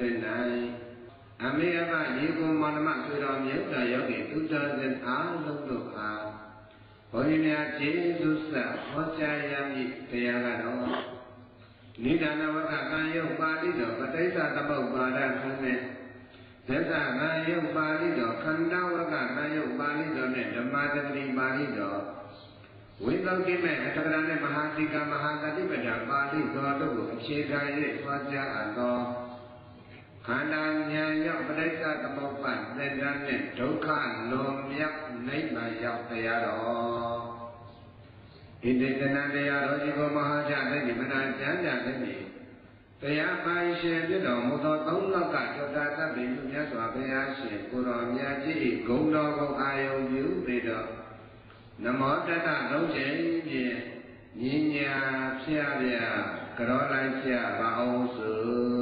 တဲ့နိုင်အမေအမရေကိုမောင်နှမဆွေတော်မြတ်စွာယောဂီသူတော်စင်အားလုံးတို့အားဘုန်းကြီးများကျေးဇူးဆက်ဟောကြားရမည်တရားကတော့နိဒာနဝကကံယုတ်ပါဠိတော်ပဋိစ္စသမုပ္ပါဒခန်းနဲ့သစ္စာကံယုတ်ပါဠိတော်ခန္ဓာဝကကံယုတ်ပါဠိတော်နဲ့ဓမ္မတတိပါဠိတော်ဝိသုဒ္ဓိမဲ့အထကရနဲ့မဟာတိကမဟာတတိပဒပါဠိတော်တို့ကိုအခြေခံ၍ဟောကြားအပ်သော ခန္ဓာဉာဏ်ရောက်ပဋိစ္စသမုပ္ပါဒ်သစ္စာနဲ့ဒုက္ခလွန်မြောက်နိဗ္ဗာန်ရောက်တရားတော်ဣတိတနတရားတော်ဒီကိုမဟာချတဲ့ဒီမနာကျမ်းကြတဲ့ဒီတရားပိုင်ရှင်ပြတော်မူသောသုံးလောကသောတာတပိလူမြတ်စွာဘုရားရှင်ကိုရောမြတ်ကြီးဂုံတော်ကိုအာယုံပြုပြီးတော့နမောတတလုံးချိန်ဖြင့်ညီညာဖျားပြကြောလိုက်ဖျားပါအောင်ဆို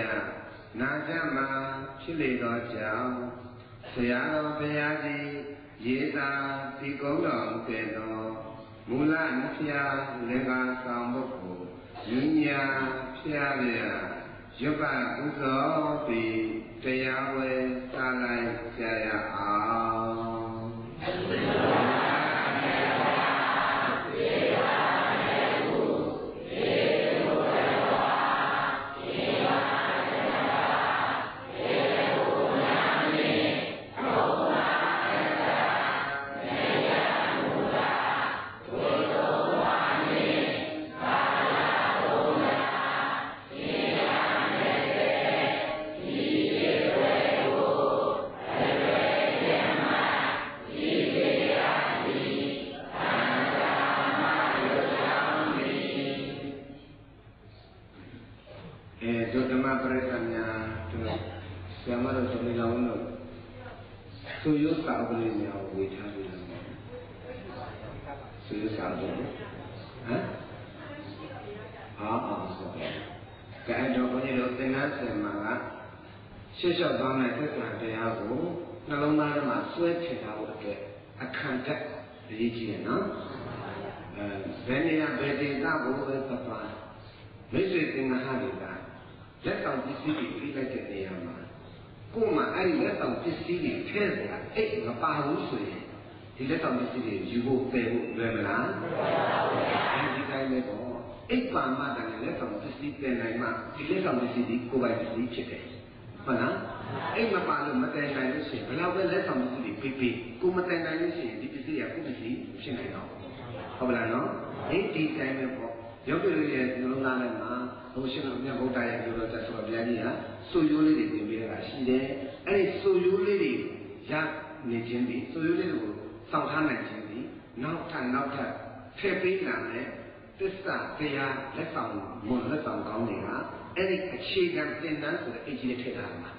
ကြားနာကြမှာဖြစ်လေသောကြောင့်ဆရာတော်ဘုရားကြီးရေးသာဒီကုန်းတော်ကဲ့တော်မူလနဖျားလင်္ကာဆောင်ဘုကိုညီညာဖျားပြရွတ်ပပူဇော်ပြီးတရားဝဲစာလိုက်ကြရအောင် ရှေ့လျှောက်သွားမယ့်သစ္စာတရားကိုနှလုံးသားထဲမှာစွဲထင်ထားဖို့အတွက်အခန့်တက်အရေးကြီးတယ်နော်အဲဘယ်နေရာဘယ်ဒေသကိုပဲသွားသွားမိတ်ဆွေသင်္ဃာတွေကလက်ဆောင်ပစ္စည်းတွေပြီးလိုက်တဲ့နေရာမှာကိုယ်မှအဲ့ဒီလက်ဆောင်ပစ္စည်းတွေထည့်စရာအိတ်မပါဘူးဆိုရင်ဒီလက်ဆောင်ပစ္စည်းတွေယူဖို့ပယ်ဖို့လွယ်မလားမလွယ်ပါဘူးဗျာအဲဒီတိုင်းပဲပေါ့အိတ်ပါမှတည်းလက်ဆောင်ပစ္စည်းပယ်နိုင်မှဒီလက်ဆောင်ပစ္စည်းဒီကိုယ်ပိုင်ပစ္စည်းဖြစ်တယ် ဟုတ်လားအိမ်မပါလို့မတန်နိုင်လို့ရှိရင်ဘယ်တော့ပဲလက်ဆောင်ပစ္စည်းတွေပေးပေးကိုမတန်နိုင်လို့ရှိရင်ဒီပစ္စည်းကကိုပစ္စည်းဖြစ်နိုင်တော့ဟုတ်ပါလားနော်ဒီဒီတိုင်းပဲပေါ့ယောဂီတို့ရဲ့နှလုံးသားထဲမှာဘုရှင်တော်မြတ်ဗုဒ္ဓရဲ့ပြောတော်ချက်ဆိုတော့ဘုရားကြီးဟာစူရိုးလေးတွေသင်ပေးတာရှိတယ်အဲ့ဒီစူရိုးလေးတွေရနေခြင်းဒီစူရိုးလေးတွေကိုစောင့်ထားနိုင်ခြင်းဒီနောက်ထပ်နောက်ထပ်ထည့်ပေးလာတဲ့သစ္စာတရားလက်ဆောင်မွန်လက်ဆောင်ကောင်းတွေက အဲ့ဒီအခြေခံသင်တန်းဆိုတဲ့အကြီးနဲ့ထည့်ထားမှာ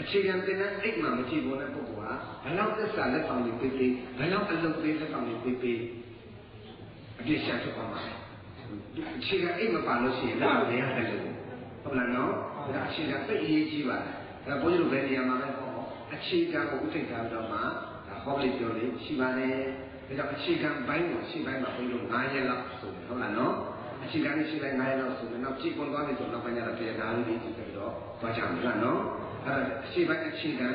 အခြေခံသင်တန်းအိတ်မှမကြည့်ဘူးတဲ့ပုဂ္ဂိုလ်ဟာဘယ်လောက်သစ္စာလက်ဆောင်တွေပေးပေးဘယ်လောက်အလုပ်ပေးလက်ဆောင်တွေပေးပေးအပြည့်ရှာထွက်သွားမှာအခြေခံအိတ်မပါလို့ရှိရင်လက်မရတယ်လို့ဟုတ်လားနော်ဒါအခြေခံသိအရေးကြီးပါတယ်ဒါဘုန်းကြီးတို့ဘယ်နေရာမှာလဲဟောအခြေခံကိုဥထိတ်ထားတော့မှဒါဟောလေးပြောလေးရှိပါတယ်ဒါကြောင့်အခြေခံဘိုင်းကိုရှင်းဘိုင်းမှာဘုန်းကြီးတို့9ရက်လောက်ဆိုတယ်ဟုတ်လားနော်အ ခြေခံရှင်းဘိုင်း9ရက်လောက်ဆိုတယ်နောက်ကြည့်ကွန်သွားပြီဆိုတော့နောက်ပိုင်းကျတော့ပြန်လာလို့ဒီကြည့်ပြီးတော့သွားကြမှာလားနော်အဲ့ဒါအခြေဘိုင်းအခြေခံ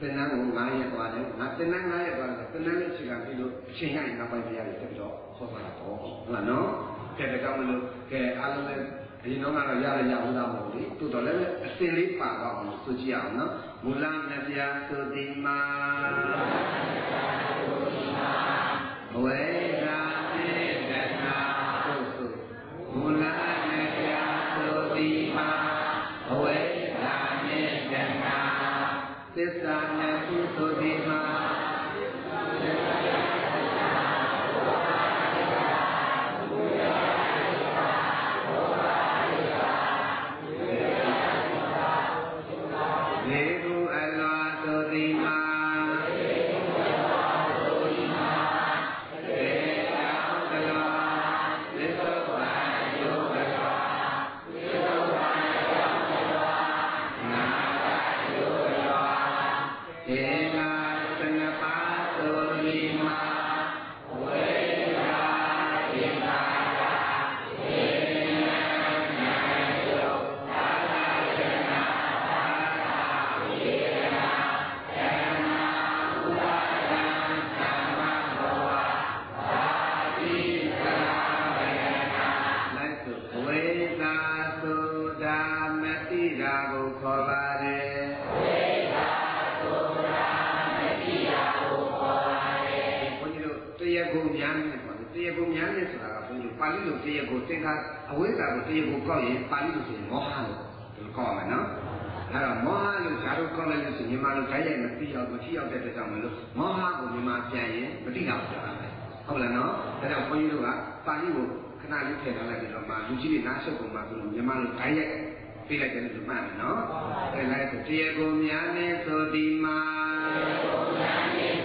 သင်္นานကို9ရက်သွားတယ်ငါသင်္นาน9ရက်သွားတယ်သင်္นานနဲ့အခြေခံပြီးလို့အချိန်ရရင်နောက်ပိုင်းပြန်ရတယ်ပြီးတော့ဟောပါတော့ဟုတ်လားနော်ကဲဒါကြောင့်မလို့ကဲအားလုံးလည်းအရင်တော့ကတော့ရရရဟုတ်တာမဟုတ်လေတိုးတော်လည်းအစင်လေးပါတော့အောင်ဆိုကြည့်အောင်နော်မူလမပြာသုတိမာဝေ မောဟကိုမြန်မာပြန်ရင်မသိတာဖြစ်တာပဲဟုတ်လားနော်ဒါကြောင့်ဘုန်းကြီးတို့ကပါဠိကိုခဏလေးထည့်ထားလိုက်ပြီးတော့မှလူကြီးတွေနားရှုပ်ကုန်မှသူတို့မြန်မာလိုတိုင်းရိုက်ပြလိုက်တယ်လို့မှတ်တယ်နော်အဲလိုက်ဆိုတရားကိုများနေဆိုဒီမှာတရားကိုများနေ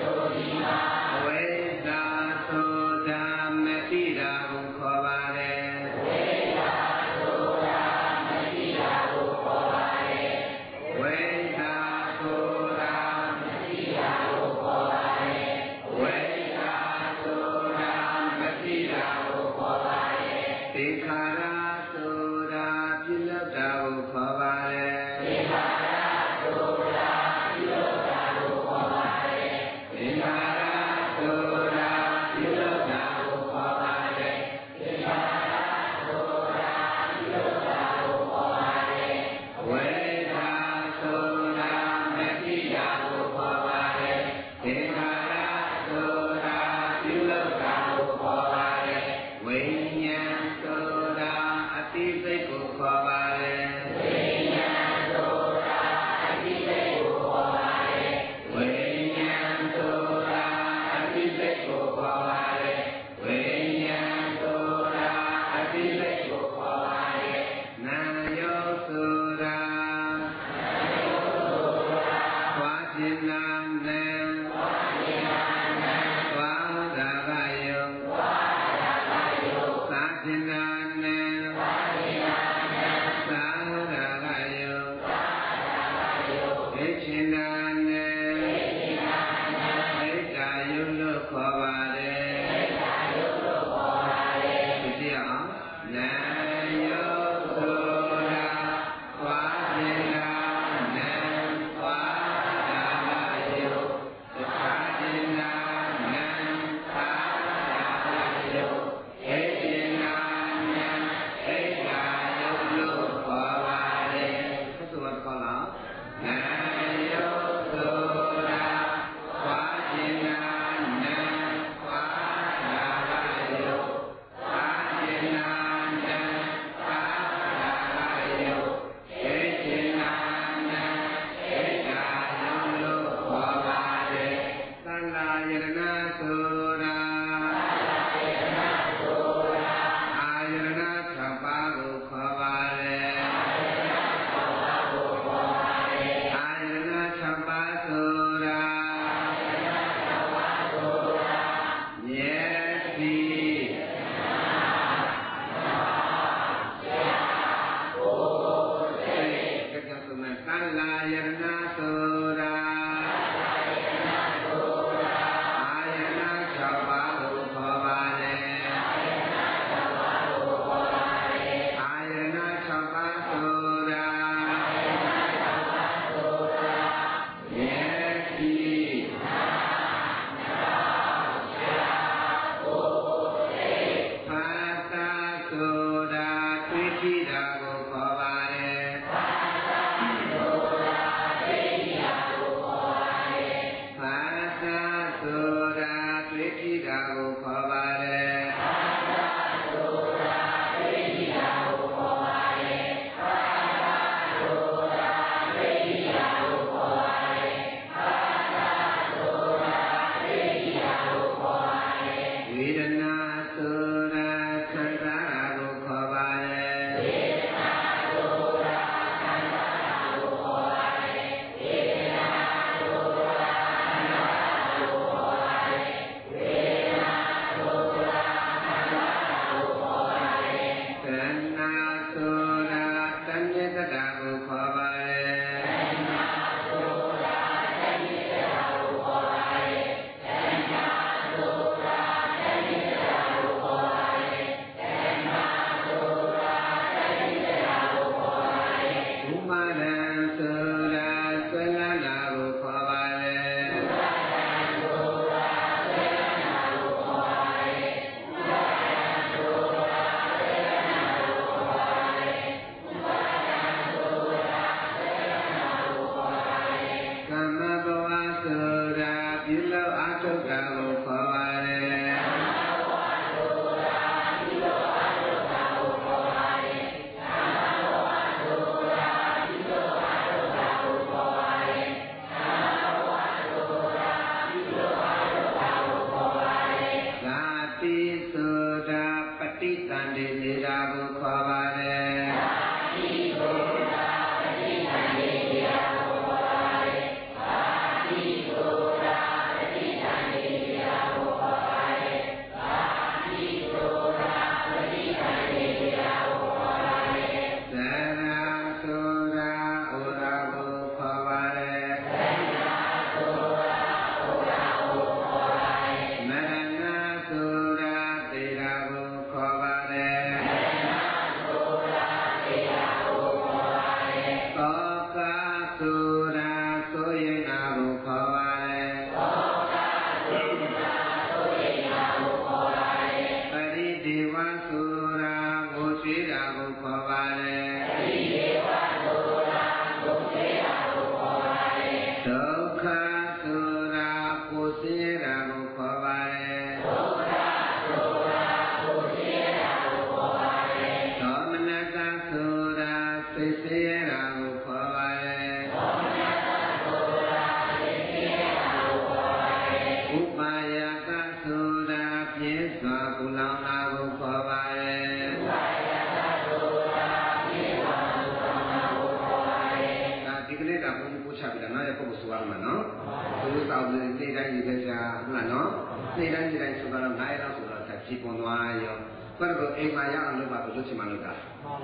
တိုင်းဒီကစားဟုတ်လားနော်နေတိုင်းဒီတိုင်းဆိုတော့9ရက်လောက်ဆိုတော့ဖြည့်ပွန်သွားရောဘာလို့အိမ်မှာရအောင်လုပ်ပါဘယ်လိုချင်မှလုပ်တာ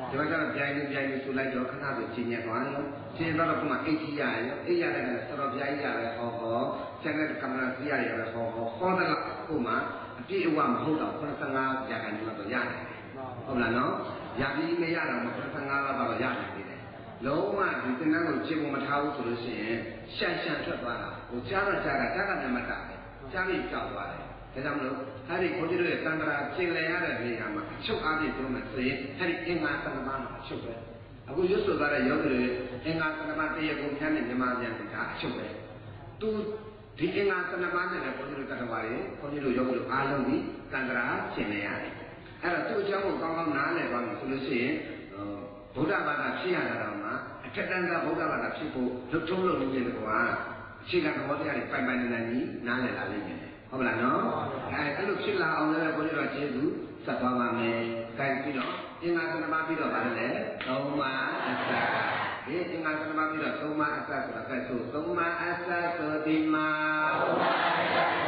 ဒီမှာကျတော့ပြိုင်နေပြိုင်နေဆိုလိုက်တော့ခဏဆိုချိန်ညက်သွားရောချိန်တော့ကမှအိတ်ကြီးရရောအိတ်ရတဲ့ကတော်တော်ပြိုင်ရပဲဟောဟောကျန်တဲ့ကမ္ဘာစီရရပဲဟောဟောဟောတဲ့ခုမှအပြည့်အဝမဟုတ်တော့85ရာခိုင်နှုန်းတော့ရတယ်ဟုတ်လားနော်ရပြီးမရတော့မှ85လောက်တော့ရတယ်ပြီလေလုံးဝဒီသင်္ကန်းကိုချိန်ပုံမထားဘူးဆိုလို့ရှိရင်ရှန်ရှန်ထွက်သွားတာ ဟိုချားတော့ချားတာတက္ကနမတပဲချားပြီးကြောက်သွားတယ်ဒါကြောင့်မလို့အဲ့ဒီဘုန်းကြီးတို့ရဲ့သံဃာပြင်လည်ရတဲ့နေရာမှာအချုပ်အားဖြင့်ပြောမယ်ဆိုရင်အဲ့ဒီအင်္ဂါသံဃာမှာအချုပ်ပဲအခုရွတ်ဆိုသွားတဲ့ယောဂီတွေအင်္ဂါသံဃာတရားကိုဖြန်းတဲ့မြန်မာပြန်တာအချုပ်ပဲသူဒီအင်္ဂါသံဃာနဲ့လည်းဘုန်းကြီးတို့ကတ္တဝါတွေဘုန်းကြီးတို့ယောဂီတို့အားလုံးဒီသံဃာပြင်လည်ရတယ်အဲ့တော့သူ့အကြောင်းကိုကောင်းကောင်းနားလည်ပါမယ်ဆိုလို့ရှိရင်ဗုဒ္ဓဘာသာဖြစ်ရတာတော့မှအထက်တန်းကဗုဒ္ဓဘာသာဖြစ်ဖို့လုပ်ထုံးလုပ်နည်းတွေက အခြေခံသဘောတရားတွေပိုင်ပိုင်နိုင်နိုင်ကြီးနားလည်လာလိမ့်မယ်ဟုတ်ပါလားနော်အဲအဲ့လိုဖြစ်လာအောင်လည်းဘုန်းကြီးတို့ကျေးဇူးဆက်သွားပါမယ်။ဒါပြီးတော့အင်္ဂါသနမပြီးတော့ဗါတယ်လေသုံးပါအစဒီအင်္ဂါသနမပြီးတော့သုံးပါအစဆိုတာကဲဆိုသုံးပါအစဆိုဒီမှာသုံးပါအစ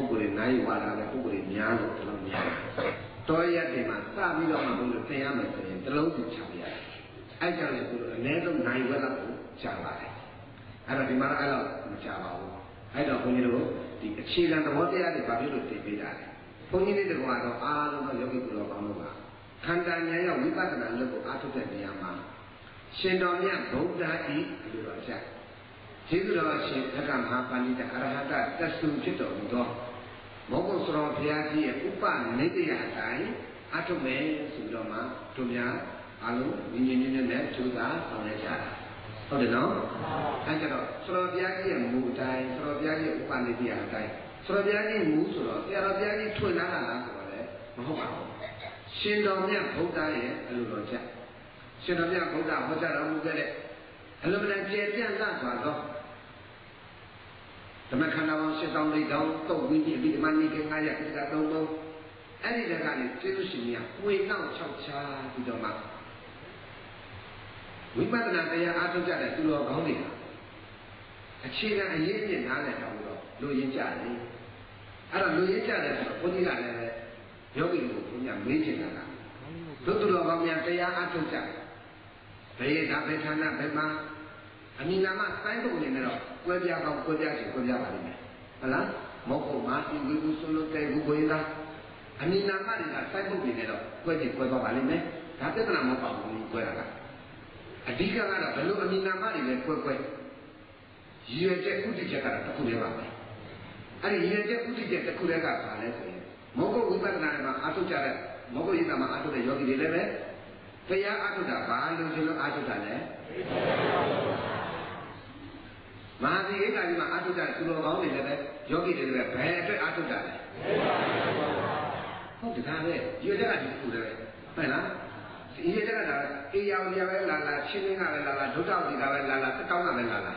ပုဂ္ဂိုလ်တွေနိုင်ဝါလာတဲ့ပုဂ္ဂိုလ်တွေများလို့ကျွန်တော်များတယ်။တောရက်တွေမှာစပြီးတော့မှဘုန်းကြီးသင်ရမယ်ဆိုရင်တစ်လုံးစီချပြရတယ်။အဲကြောင့်လေဘုရားအနည်းဆုံးနိုင်ဝက်လောက်ကိုကြာပါတယ်။အဲ့တော့ဒီမှာအဲ့လောက်မကြာပါဘူး။အဲ့တော့ဘုန်းကြီးတို့ဒီအခြေခံသဘောတရားတွေဘာဖြစ်လို့သင်ပေးတာလဲ။ဘုန်းကြီးတွေကတော့အားလုံးသောယောဂီပုရောကောင်းတို့ကခန္ဓာဉာဏ်ရောက်ဝိပဿနာလုပ်ကိုအားထုတ်တဲ့နေရာမှာရှင်တော်မြတ်ဗုဒ္ဓဤလို့တော့ချက်ကျေးဇူးတော်ရှင်သက္ကမဟာပဏိတအရဟတတသုဖြစ်တော်မူသော မောဂုစရောဘုရားကြီးရဲ့ဥပနိတယအတိုင်းအထုတ်မယ်ဆိုပြီးတော့မှတို့များအားလုံးညီညီညွတ်ညွတ်နဲ့ကြိုးစားဆောင်ရွက်ကြတာဟုတ်တယ်နော်အဲကြတော့စရောဘုရားကြီးရဲ့မူအတိုင်းစရောဘုရားကြီးရဲ့ဥပနိတယအတိုင်းစရောဘုရားကြီးမူဆိုတော့ဆရာတော်ဘုရားကြီးထွင်လာတာလားဆိုတော့လေမဟုတ်ပါဘူးရှင်တော်မြတ်ဗုဒ္ဓရဲ့အလိုတော်ချက်ရှင်တော်မြတ်ဗုဒ္ဓဟောကြားတော်မူခဲ့တဲ့အလိုမတန်ကျေပြန့်လှစွာသော ဓမ္မခန္ဓာပေါင်း၈တောင်း၄တောင်းတုတ်ဝင်းကြီးအပြီးဓမ္မနိကေ9ရက်ပြတာသုံးလုံးအဲ့ဒီတက်ကလည်းကျေးဇူးရှင်ကြီးကဝေနောက်၆ချာပြီးတော့မှဝိပဿနာတရားအားထုတ်ကြတဲ့သူတော်ကောင်းတွေအခြေခံအရေးအမြစ်နားလည်တော့လို့လူရင်းကြတယ်အဲ့တော့လူရင်းကြတယ်ဆိုတော့ဘုန်းကြီးကလည်းယောဂီကိုဘုရားမေးချင်တာကတို့သူတော်ကောင်းများတရားအားထုတ်ကြတယ်ဘယ်ဒါဘယ်ဌာနဘယ်မှာအမိနာမစိုင်းပုံနေတော့ ကွဲပြားကောင်းကွဲပြားချင်ကွဲပြားပါလိမ့်မယ်ဟုတ်လားမောဖို့မာစီဝီဘူးဆိုလို့တဲ့ဘူးကိုရတာအမိနာမတွေကစိုင်းပုံနေတော့ကွဲချင်ကွဲသွားပါလိမ့်မယ်ဒါပြဿနာမဟုတ်ပါဘူးကွဲတာကအဓိကကတော့ဘယ်လိုအမိနာမတွေလဲကွဲကွဲရည်ရွယ်ချက်ဥတည်ချက်ကတော့တစ်ခုတည်းပါပဲအဲ့ဒီရည်ရွယ်ချက်ဥတည်ချက်တစ်ခုတည်းကဘာလဲဆိုရင်မောဂုဝိပဿနာမှာအာထုတ်ကြတဲ့မောဂုရိသမှာအာထုတ်တဲ့ယောဂီတွေလည်းပဲတရားအာထုတ်တာဘာလို့ရှင်လို့အာထုတ်တာလဲ မဟာသီဧကကြီးမှာအာထုတ်ကြတဲ့သူတော်ကောင်းတွေလည်းပဲယောဂီတွေလည်းပဲဘယ်အတွက်အာထုတ်တာလဲဟုတ်တကားပဲရွေချက်ကဒီခုတည်းပဲဟုတ်လားဒီရွေချက်ကဒါအေယောင်ရပဲလာလာချင်းချင်းကပဲလာလာဒုက္ခဝိကပဲလာလာတတောင်းကပဲလာလာ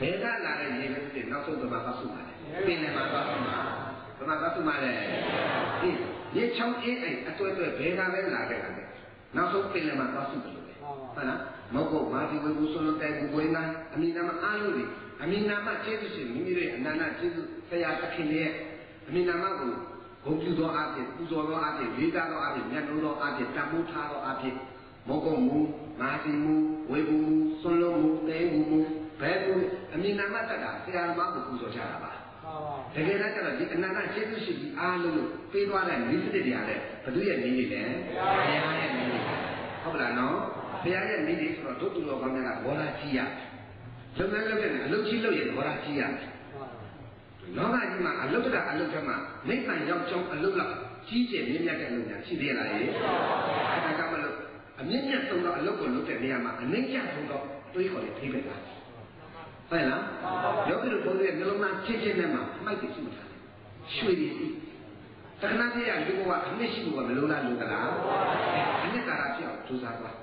ဘယ်ကလာတဲ့ရေပဲဖြစ်နောက်ဆုံးသမားပတ်စုမှာလေပင်လည်းမှာပတ်စုမှာသမားပတ်စုမှာလေဒီရေချောင်းအေးအိမ်အတွဲတွဲဘယ်ကပဲလာခဲ့တာလေနောက်ဆုံးပင်လည်းမှာပတ်စုတယ်လို့ပဲဟုတ်လားမဟုတ်ဘူးမာဒီဝေဘူးဆိုလို့တဲ့ဘူးဝေးနာအမိနာမအားလို့ဒီ အမိနာမကျေးဇူးရှင်မိမိရဲ့အနန္တကျေးဇူးဆရာသခင်ရဲ့အမိနာမကိုဂုဏ်ပြုသောအဖြစ်ပူဇော်သောအဖြစ်လေးစားသောအဖြစ်မြတ်လို့သောအဖြစ်တန်ဖိုးထားသောအဖြစ်မောကုတ်မူမာစီမူဝေဘူးမူဆွန်လုံးမူတဲဘူးမူဘယ်လိုအမိနာမတတ်တာဆရာသမားကိုပူဇော်ကြတာပါတကယ်တမ်းကျတော့ဒီအနန္တကျေးဇူးရှိပြီးအားလုံးလို့ပေးသွားတဲ့မိစတစ်တရားနဲ့ဘသူရဲ့နည်းနေလဲဘုရားရဲ့နည်းနေဟုတ်လားနော်ဘုရားရဲ့နည်းနေဆိုတော့ဒုတူတော်ကောင်းများကဘောလာကြီးရ လုပ်ငန်းလုပ်တဲ့အလုပ်ကြီးလုပ်ရင်ဘောလာကြီးရတယ်လောကကြီးမှာအလုတ်တအလုတ်ထက်မှာနိဗ္ဗာန်ရောက်ကြောင်းအလုတ်လောက်ကြီးကျယ်မြင့်မြတ်တဲ့အလုပ်များရှိသေးလားရေအဲဒါကမလို့အမြင့်မြတ်ဆုံးသောအလုတ်ကိုလုပ်တဲ့နေရာမှာအနိစ္စဆုံးသောတွေးခေါ်တဲ့ဖိပဲလားဟုတ်လားယောဂီတို့ဘုန်းကြီးရဲ့နှလုံးသားချင်းချင်းထဲမှာမိုက်ပြီးရှိမှထားရွှေရည်တခဏတည်းရလူဘဝအနှစ်ရှိဖို့ကမလိုလားလူကလားအနှစ်ကာရပြောက်ကြိုးစားသွား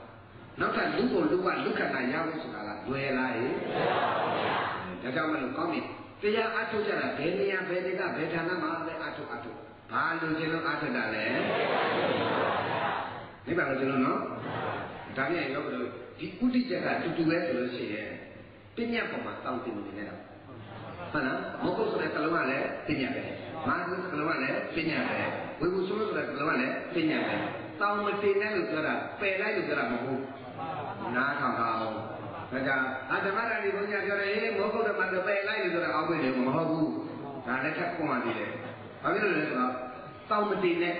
နောက်ထပ်လူကိုလူကလူခန္ဓာရဖို့ဆိုတာကလွယ်လားရေဒါကြောင့်မလို့ကောင်းပြီတရားအထုတ်ကြတာဘယ်နေရာဘယ်ဒေသဘယ်ဌာနမှာလဲအထုတ်အထုတ်ဘာလို့ခြင်းလို့အထုတ်တာလဲမိဘလို့ခြင်းလို့နော်ဒါပြန်ရောက်လို့ဒီဥဒိကျကတူတူပဲဆိုလို့ရှိရင်ပညာပေါ်မှာတောင်းတင်နေတယ်တော့ဟုတ်လားမဟုတ်ဆိုတဲ့ကလုံးကလည်းပညာပဲမာဆိုတဲ့ကလုံးကလည်းပညာပဲဝေဘူးဆိုတဲ့ကလုံးကလည်းပညာပဲတောင်းမတင်နဲ့လို့ပြောတာပယ်လိုက်လို့ပြောတာမဟုတ် နားထောင်ပါအောင်ဒါကြောင့်အဓမ္မရာဒီဘုရားပြောတယ်ဟေးမောကုတ်ဓမ္မတော့ပယ်လိုက်လို့ပြောတာအောက်ပဲလေမဟုတ်ဘူးဒါလည်းထပ်ပွင့်သွားသေးတယ်ဘာဖြစ်လို့လဲဆိုတော့တောင်းမတင်နဲ့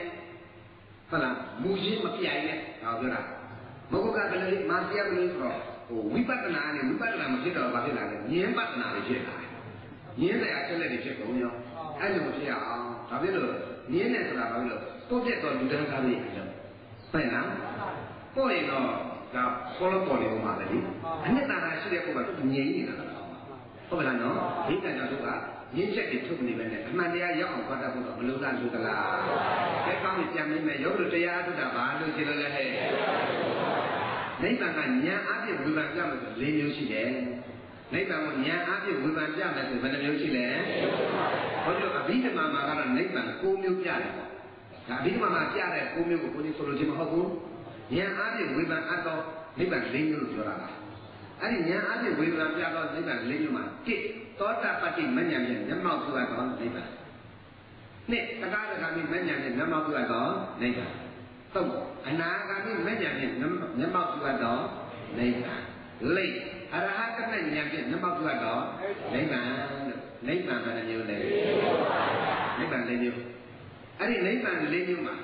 ဟုတ်လားမူရင်းမပြိုင်နဲ့ဒါပြောတာမဟုတ်ကကလေးမာစီယကလေးဆိုတော့ဟိုဝိပဿနာနဲ့ဝိပဿနာမဖြစ်တော့ဘာဖြစ်လာလဲဉာဏ်ပဿနာတွေဖြစ်လာတယ်ဉာဏ်တဲ့အချက်လက်တွေဖြစ်ကုန်ရောအဲ့လိုမဖြစ်အောင်ဒါဖြစ်လို့ဉာဏ်နဲ့ဆိုတာဘာဖြစ်လို့ပုတ်ပြတ်တော့လူတန်းစားတွေအလုံးဟုတ်လားပို့ရင်တော့ ဒါခေါ်လို့ပေါ်နေဦးမှာပဲလေအနှစ်သာရရှိတဲ့ပုံကသူငြိမ်နေတာဟုတ်ပါလားနော်ဒီကံကြောင့်သူကရင်းချက်တွေထုတ်နေပဲနဲ့အမှန်တရားရောက်အောင်ဖတ်တတ်ဖို့တော့မလိုလားလူကလားအဲကောင်းပြီပြန်ပြီးမယ်ရုပ်လို့တရားထုတ်တာဘာလို့ရှိလို့လဲဟဲ့နိဗ္ဗာန်ကဉာဏ်အပြည့်ဝိပဿနာပြမယ်ဆို၄မျိုးရှိတယ်နိဗ္ဗာန်ကိုဉာဏ်အပြည့်ဝိပဿနာပြမယ်ဆိုဘယ်နှမျိုးရှိလဲဟောဒီလိုအဘိဓမ္မာမှာကတော့နိဗ္ဗာန်၉မျိုးပြတယ်ပေါ့ဒါအဘိဓမ္မာမှာပြတဲ့၉မျိုးကိုကိုကြီးဆိုလို့ချင်းမဟုတ်ဘူး ဉာဏ်အပြည့်ဝိပဿနာအတော့နိဗ္ဗာန်၄မျိုးလို့ပြောတာပါအဲ့ဒီဉာဏ်အပြည့်ဝိပဿနာပြတော့နိဗ္ဗာန်၄မျိုးမှာ၁သောတာပတ္တိမဉ္ဇဉ်ဖြင့်မျက်မှောက်ပြုအပ်သောနိဗ္ဗာန်နှစ်တက္ကရာဂာမိမဉ္ဇဉ်ဖြင့်မျက်မှောက်ပြုအပ်သောနိဗ္ဗာန်သုံးအနာဂာမိမဉ္ဇဉ်ဖြင့်မျက်မှောက်ပြုအပ်သောနိဗ္ဗာန်လေးအရဟတမဉ္ဇဉ်ဖြင့်မျက်မှောက်ပြုအပ်သောနိဗ္ဗာန်လို့နိဗ္ဗာန်ဘယ်နှမျိုးလဲနိဗ္ဗာန်၄မျိုးအဲ့ဒီနိဗ္ဗာန်၄မျိုးမှာ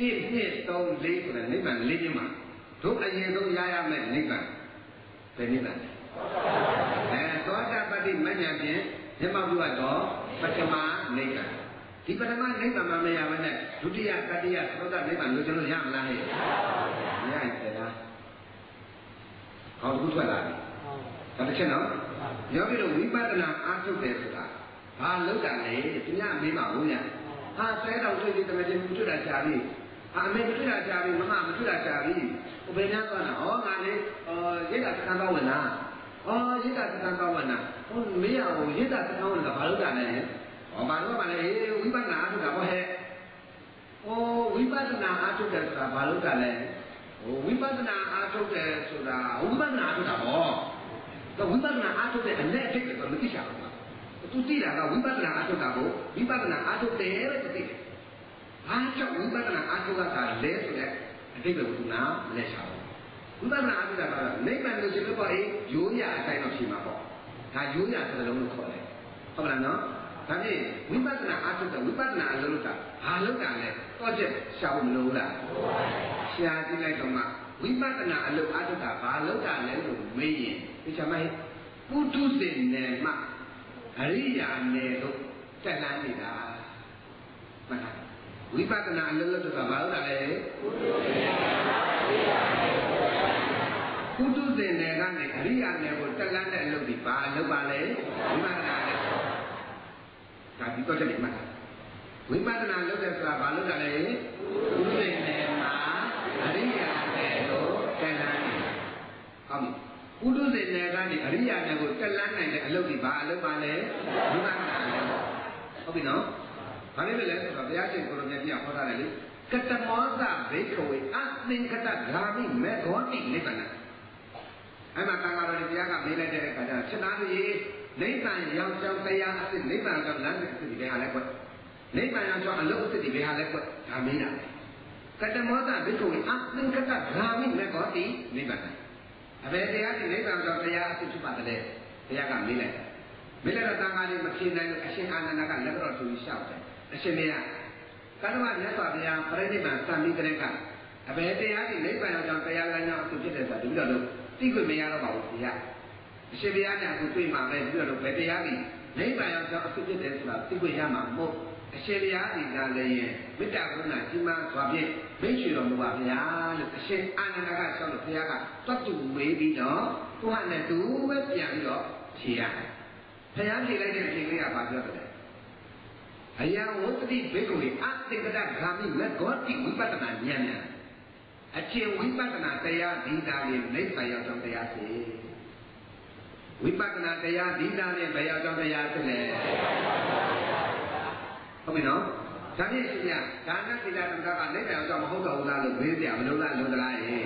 1 2 3 4ဆိုတဲ့နိဗ္ဗာန်၄မျိုးမှာတို့အရင်ဆုံးရရမယ့်နိဗ္ဗာန်ဘယ်နိဗ္ဗာန်လဲအဲသောတာပတ္တိမဉ္ဇဉ်ဖြင့်မျက်မှောက်ပြုအပ်သောပထမနိဗ္ဗာန်ဒီပထမနိဗ္ဗာန်မှာမရဘဲနဲ့ဒုတိယတတိယသောတာနိဗ္ဗာန်လို့ကျွန်တော်ရမလားဟဲ့မရရင်တဲ့လားဟောတခုထွက်လာပြီဒါတစ်ချက်နော်ယောဂီတို့ဝိပဿနာအားထုတ်တယ်ဆိုတာဘာလောက်တာလဲသူများမေးပါဘူးညာဟာဆဲတော်တွေ့ပြီးတမချင်းမတွေ့တာကြာပြီ အာမေမတွေ့တာကြာပြီမမမတွေ့တာကြာပြီဟိုဘယ်များသွားတာဩငါလေရိတ်တာသံတော်ဝင်လားဩရိတ်တာသံတော်ဝင်လားဟိုမေးရအောင်ရိတ်တာသံတော်ဝင်တာဘာလို့တာလဲဟောဘာလို့ပါလဲဝိပဿနာအားထုတ်တာဟောဟဲ့ဩဝိပဿနာအားထုတ်တယ်ဆိုတာဘာလို့တာလဲဟိုဝိပဿနာအားထုတ်တယ်ဆိုတာဝိပဿနာအားထုတ်တာဟောတော့ဝိပဿနာအားထုတ်တဲ့အလက်အထိပ်ကတော့မသိချင်ဘူးသူသိတာကဝိပဿနာအားထုတ်တာကိုဝိပဿနာအားထုတ်တယ်လို့သိတယ် အားကြောင့်ဝိပဿနာအားထုတ်တာလဲဆိုတဲ့အတိတ်ကသူနာလက်ချအောင်ဝိပဿနာအားထုတ်တာကနိဗ္ဗာန်လို့ရှိလို့ပေါ့အေးရိုးရအတိုင်းတော့ရှိမှာပေါ့ဒါရိုးရသလုံးလို့ခေါ်တယ်ဟုတ်ပါလားနော်ဒါဖြင့်ဝိပဿနာအားထုတ်တဲ့ဝိပဿနာအလုပ်လုပ်တာဘာလုပ်တာလဲတော့ချက်ရှာဖို့မလိုလားရှာကြည့်လိုက်တော့မှဝိပဿနာအလုပ်အားထုတ်တာဘာလုပ်တာလဲလို့မေးရင်ဒီချမိုင်းပုထုဇဉ်နယ်မှအရိယာနယ်တို့တက်လန်းနေတာမှန်လား ဝိပဿနာအလုပ်လုပ်တာဘာလုပ်တာလဲပုထုဇဉ်နယ်ကနေအရိယာနယ်ကိုတက်လန်းတဲ့အလုပ်ဒီဘာလုပ်ပါလဲဝိပဿနာလေဒါဒီတော့ချက်နေမှာဝိပဿနာလုပ်တယ်ဆိုတာဘာလုပ်တာလဲပုထုဇဉ်နယ်မှာအရိယာနယ်ကိုတက်လန်းနေတာဟုတ်ပြီပုထုဇဉ်နယ်ကနေအရိယာနယ်ကိုတက်လန်းနိုင်တဲ့အလုပ်ဒီဘာအလုပ်ပါလဲဝိပဿနာလေဟုတ်ပြီနော် ဘာလို့လဲဆိုတော့ဘုရားရှင်ကိုလိုမြတ်ကြီးဟောထားတယ်လေကတမောသဘိက္ခဝေအသင်္ကတဂာမိမေဃောတိနိဗ္ဗာန်အဲ့မှာတန်ဃာတော်တွေဘုရားကမေးလိုက်တဲ့အခါကျတော့ချက်သားကြီးနိဗ္ဗာန်ရောက်ကြောင်းတရားအစ်နိဗ္ဗာန်ကြောင့်လမ်းအစ်ဒီဘယ်ဟာလဲကွနိဗ္ဗာန်ရောက်ကြောင်းအလုံးအစ်ဒီဘယ်ဟာလဲကွဒါမေးတာကတမောသဘိက္ခဝေအသင်္ကတဂာမိမေဃောတိနိဗ္ဗာန်အဘယ်တရားဒီနိဗ္ဗာန်ကြောင့်တရားအစ်ဖြစ်ပါတယ်ဘုရားကမေးလိုက်မေးလိုက်တော့တန်ဃာတွေမဖြေနိုင်လို့အရှင်အာနန္ဒကလက်တော်သူလျှောက်တယ် အရှင်မင်းကတမမြတ်စွာဘုရားပြိဋိဘံသံမိကလေးကအဘယ်တရားဒီနိဗ္ဗာန်ကြောင့်တရားလမ်းကြောင်းအဖြစ်ဖြစ်တယ်ဆိုတာဒီလိုလို့သိခွင့်မရတော့ပါဘူးဘုရားအရှင်ဘုရားကအခုတွေ့မှာပဲဒီလိုလို့ဘယ်တရားဒီနိဗ္ဗာန်ကြောင့်အဖြစ်ဖြစ်တယ်ဆိုတာသိခွင့်ရမှာမဟုတ်အရှင်ဘုရားဒီကလည်းမေတ္တာကရုဏာကြီးမားစွာဖြင့်မိတ်ဆွေတော်မူပါဗျာလို့အရှင်အာနန္ဒကဆောက်လို့ဘုရားကတွတ်တူမေးပြီးတော့သူဟာနဲ့သူပဲပြန်ပြီးတော့ဖြေရတယ်ဘုရားဖြေလိုက်တဲ့အချိန်လေးကဘာပြောတယ် အယံဝတ္တိဘေကုဝေအသင်္ကတဂာမိမဂောတိဝိပဿနာဉာဏ်ဉာဏ်အချင်းဝိပဿနာတရားဒီတာလေးနိဗ္ဗာန်ရောက်ကြောင်းတရားစီဝိပဿနာတရားဒီတာလေးဘယ်ရောက်ကြောင်းတရားဖြစ်လဲဟုတ်ပြီနော်ဒဒါဖြင့်ရှင်ဗျာဒါနသီလသမထကနိဗ္ဗာန်ရောက်မဟုတ်တော့ဘူးလားလို့မေးကြမလို့လားလို့သလားဟဲ့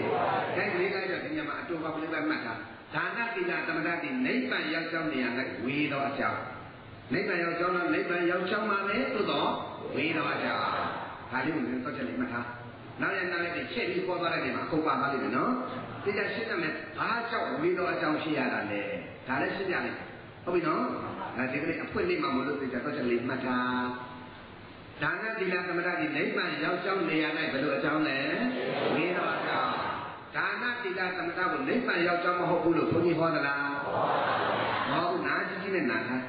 ဒါကလေးလိုက်တော့ဒီညမှာအတူပါကလေးပဲမှတ်တာဒါနသီလသမထတိနိဗ္ဗာန်ရောက်ကြောင်းနေရာ၌ဝေတော့အကြောင်း နိဗ္ဗာန်ရောက်ကြောင်းလားနိဗ္ဗာန်ရောက်ကြောင်းပါမယ်သို့တော့ဝေတော့အကြောင်းဒါလေးကိုသတ်ချက်လေးမှတ်ထားနောက်ရနောက်ရချက်ပြီးပေါ်သွားတဲ့နေမှာအကုန်ပါပါလိမ့်မယ်နော်ဒီကရှင်းတယ်ဘာကြောင့်ဝေတော့အကြောင်းရှိရတာလဲဒါလည်းရှင်းပြလိုက်ဟုတ်ပြီနော်အဲဒီကနေ့အဖွင့်လေးမှာမလို့သိကြတော့ချက်လေးမှတ်ထားဒါနသီလသမထတိနိဗ္ဗာန်ရောက်ကြောင်းနေရာ၌ဘယ်လိုအကြောင်းလဲဝေတော့အကြောင်းဒါနသီလသမထကိုနိဗ္ဗာန်ရောက်ကြောင်းမဟုတ်ဘူးလို့ဘုန်းကြီးဟောသလားမဟုတ်ဘူးနားကြီးကြီးနဲ့နားထား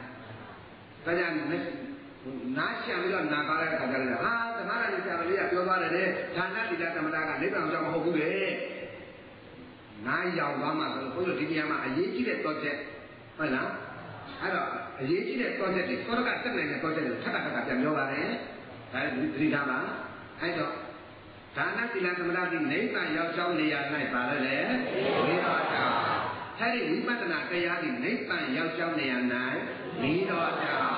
ဒါကြောင့်နားရှံပြီးတော့နားပါတဲ့အခါကျတော့ဟာသမထတိဆရာလေးကပြောသွားတယ်လေဒါနသီလသမထကနိဗ္ဗာန်ရောက်မဟုတ်ဘူးလေနားရောက်သွားမှဆိုလို့ဘုန်းကြီးတို့ဒီနေရာမှာအရေးကြီးတဲ့တော့ချက်ဟုတ်လားအဲ့တော့အရေးကြီးတဲ့ project တွေသောရကတက်နိုင်တဲ့ project တွေထပ်ထပ်ထပ်ပြန်ပြောပါတယ်ဒါသတိထားပါအဲ့တော့ဒါနသီလသမထတိနိဗ္ဗာန်ရောက်ကြောင်းနေရာ၌ပါလဲလေဝိရောဓအဲ့ဒီဝိပဿနာတရားဒီနိဗ္ဗာန်ရောက်ကြောင်းနေရာ၌ဝိရောဓ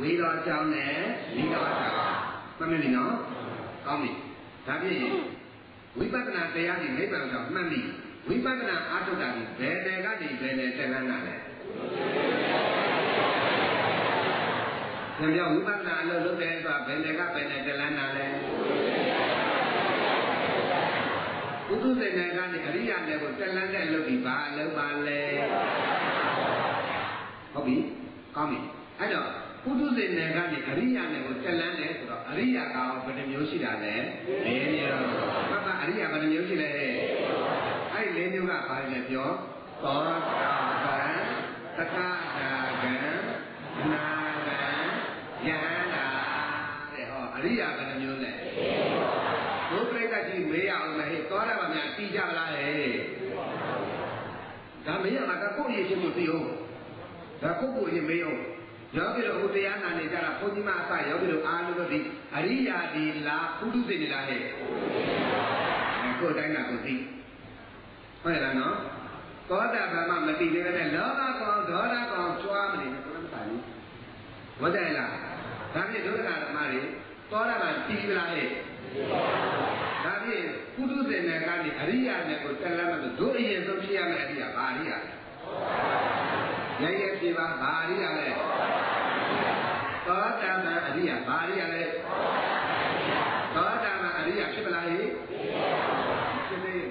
ဝိရောကြောင်းနဲ့ဝိရောဓမှတ်မိပြီနော်ကောင်းပြီဒါဖြင့်ဝိပဿနာတရားဒီနိဗ္ဗာန်ရောက်မှတ်မိဝိပဿနာအာထုတာဒီဘယ်တယ်ကနေဘယ်တယ်တက်လန်းတာလဲညံပြောဝိပဿနာအလုပ်လုပ်တယ်ဆိုတာဘယ်နယ်ကဘယ်နယ်တလန်းတာလဲဘုသူစေနယ်ကနေအရိယာနယ်ကိုတလန်းတဲ့အလုပ်ဒီဘာအလုပ်ပါလဲဟုတ်ပြီကောင်းပြီအဲ့တော့ ဘုသူစေနယ်ကနေအရိယာနယ်ကိုတလန်းတယ်ဆိုတော့အရိယာကဘယ်နှမျိုးရှိတာလဲ၄မျိုးမှတ်ပါအရိယာဘယ်နှမျိုးရှိလဲအဲ့ဒီ၄မျိုးကဘာလဲပြောသောတာပန်တက္ကတာကံနာကံယဟန္တာတဲ့ဟောအရိယာဘယ်နှမျိုးလဲဘုပရိသတ်ကြီးမေးရအောင်မဟဲ့သောတာပန်များတီးကြလားဟဲ့ဒါမေးရမှာကကိုယ့်ရည်ချင်းမသိအောင်ဒါကိုယ့်ကိုယ်ရင်မေးအောင် ယောဂီတို့အခုတရားနာနေကြတာဘုန်းကြီးမအစယောဂီတို့အားလုံးတို့ဒီအရိယာဒီလားပုထုဇဉ်နေလားဟဲ့ကိုယ်တိုင်းကကိုသိဟုတ်ရဲ့လားနော်သောတာပန်မှမသိသေးတဲ့လောဘကောင်ဒေါသကောင်ကြွားမနေနဲ့ဘုရားမတိုင်ဘူးမတိုင်လားဒါဖြင့်ဒုက္ခဓမ္မတွေသောတာပန်တည်ပြီလားဟဲ့ဒါဖြင့်ပုထုဇဉ်နဲ့ကနေအရိယာနဲ့ကိုတက်လာမှဆိုတို့အရင်ဆုံးဖြစ်ရမယ့်အရိယာဘာအရိယာလဲ ရရပြပါဘာအရိယာလဲသောတာပန်အရိယာဘာအရိယာလဲသောတာပန်အရိယာဖြစ်ပလားဟဲ့ဖြစ်နေတယ်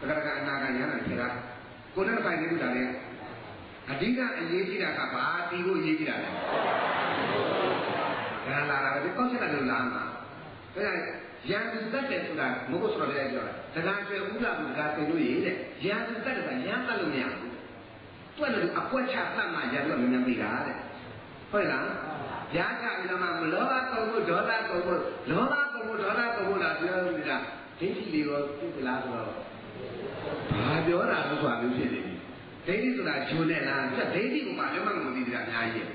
ကတက္ကရာအနာကညာနာခေတာကိုယ်နဲ့ပိုင်နေလို့ဒါလေအဓိကအရေးကြီးတာကဘာတီးဖို့အရေးကြီးတာလဲဒါလာတာပဲကောက်ချက်တယ်လို့လာမှာဒါရန်သူတတ်တယ်ဆိုတာမဟုတ်ဆိုတော့လည်းပြောတာဒါကကျွဲဥလာဘူးဒါကသိလို့ရည်တဲ့ရန်သူတတ်တယ်ကရန်တတ်လို့မရဘူး တွက်လို့အကွက်ချတတ်မှရန်သူကမြန်မြန်ပြီးတာတဲ့ဟုတ်လားရာချပြီးတော့မှမလောဘကုန်ဖို့ဒေါသကုန်ဖို့လောဘကုန်ဖို့ဒေါသကုန်ဖို့လားပြောနေတာဒိဋ္ဌိလေးရောသိသလားဆိုတော့ဘာပြောတာလို့ဆိုတာမျိုးဖြစ်နေပြီဒိဋ္ဌိဆိုတာဂျုံနဲ့လားဆက်ဒိဋ္ဌိကိုမှလည်းမမသိသေးတာအများကြီး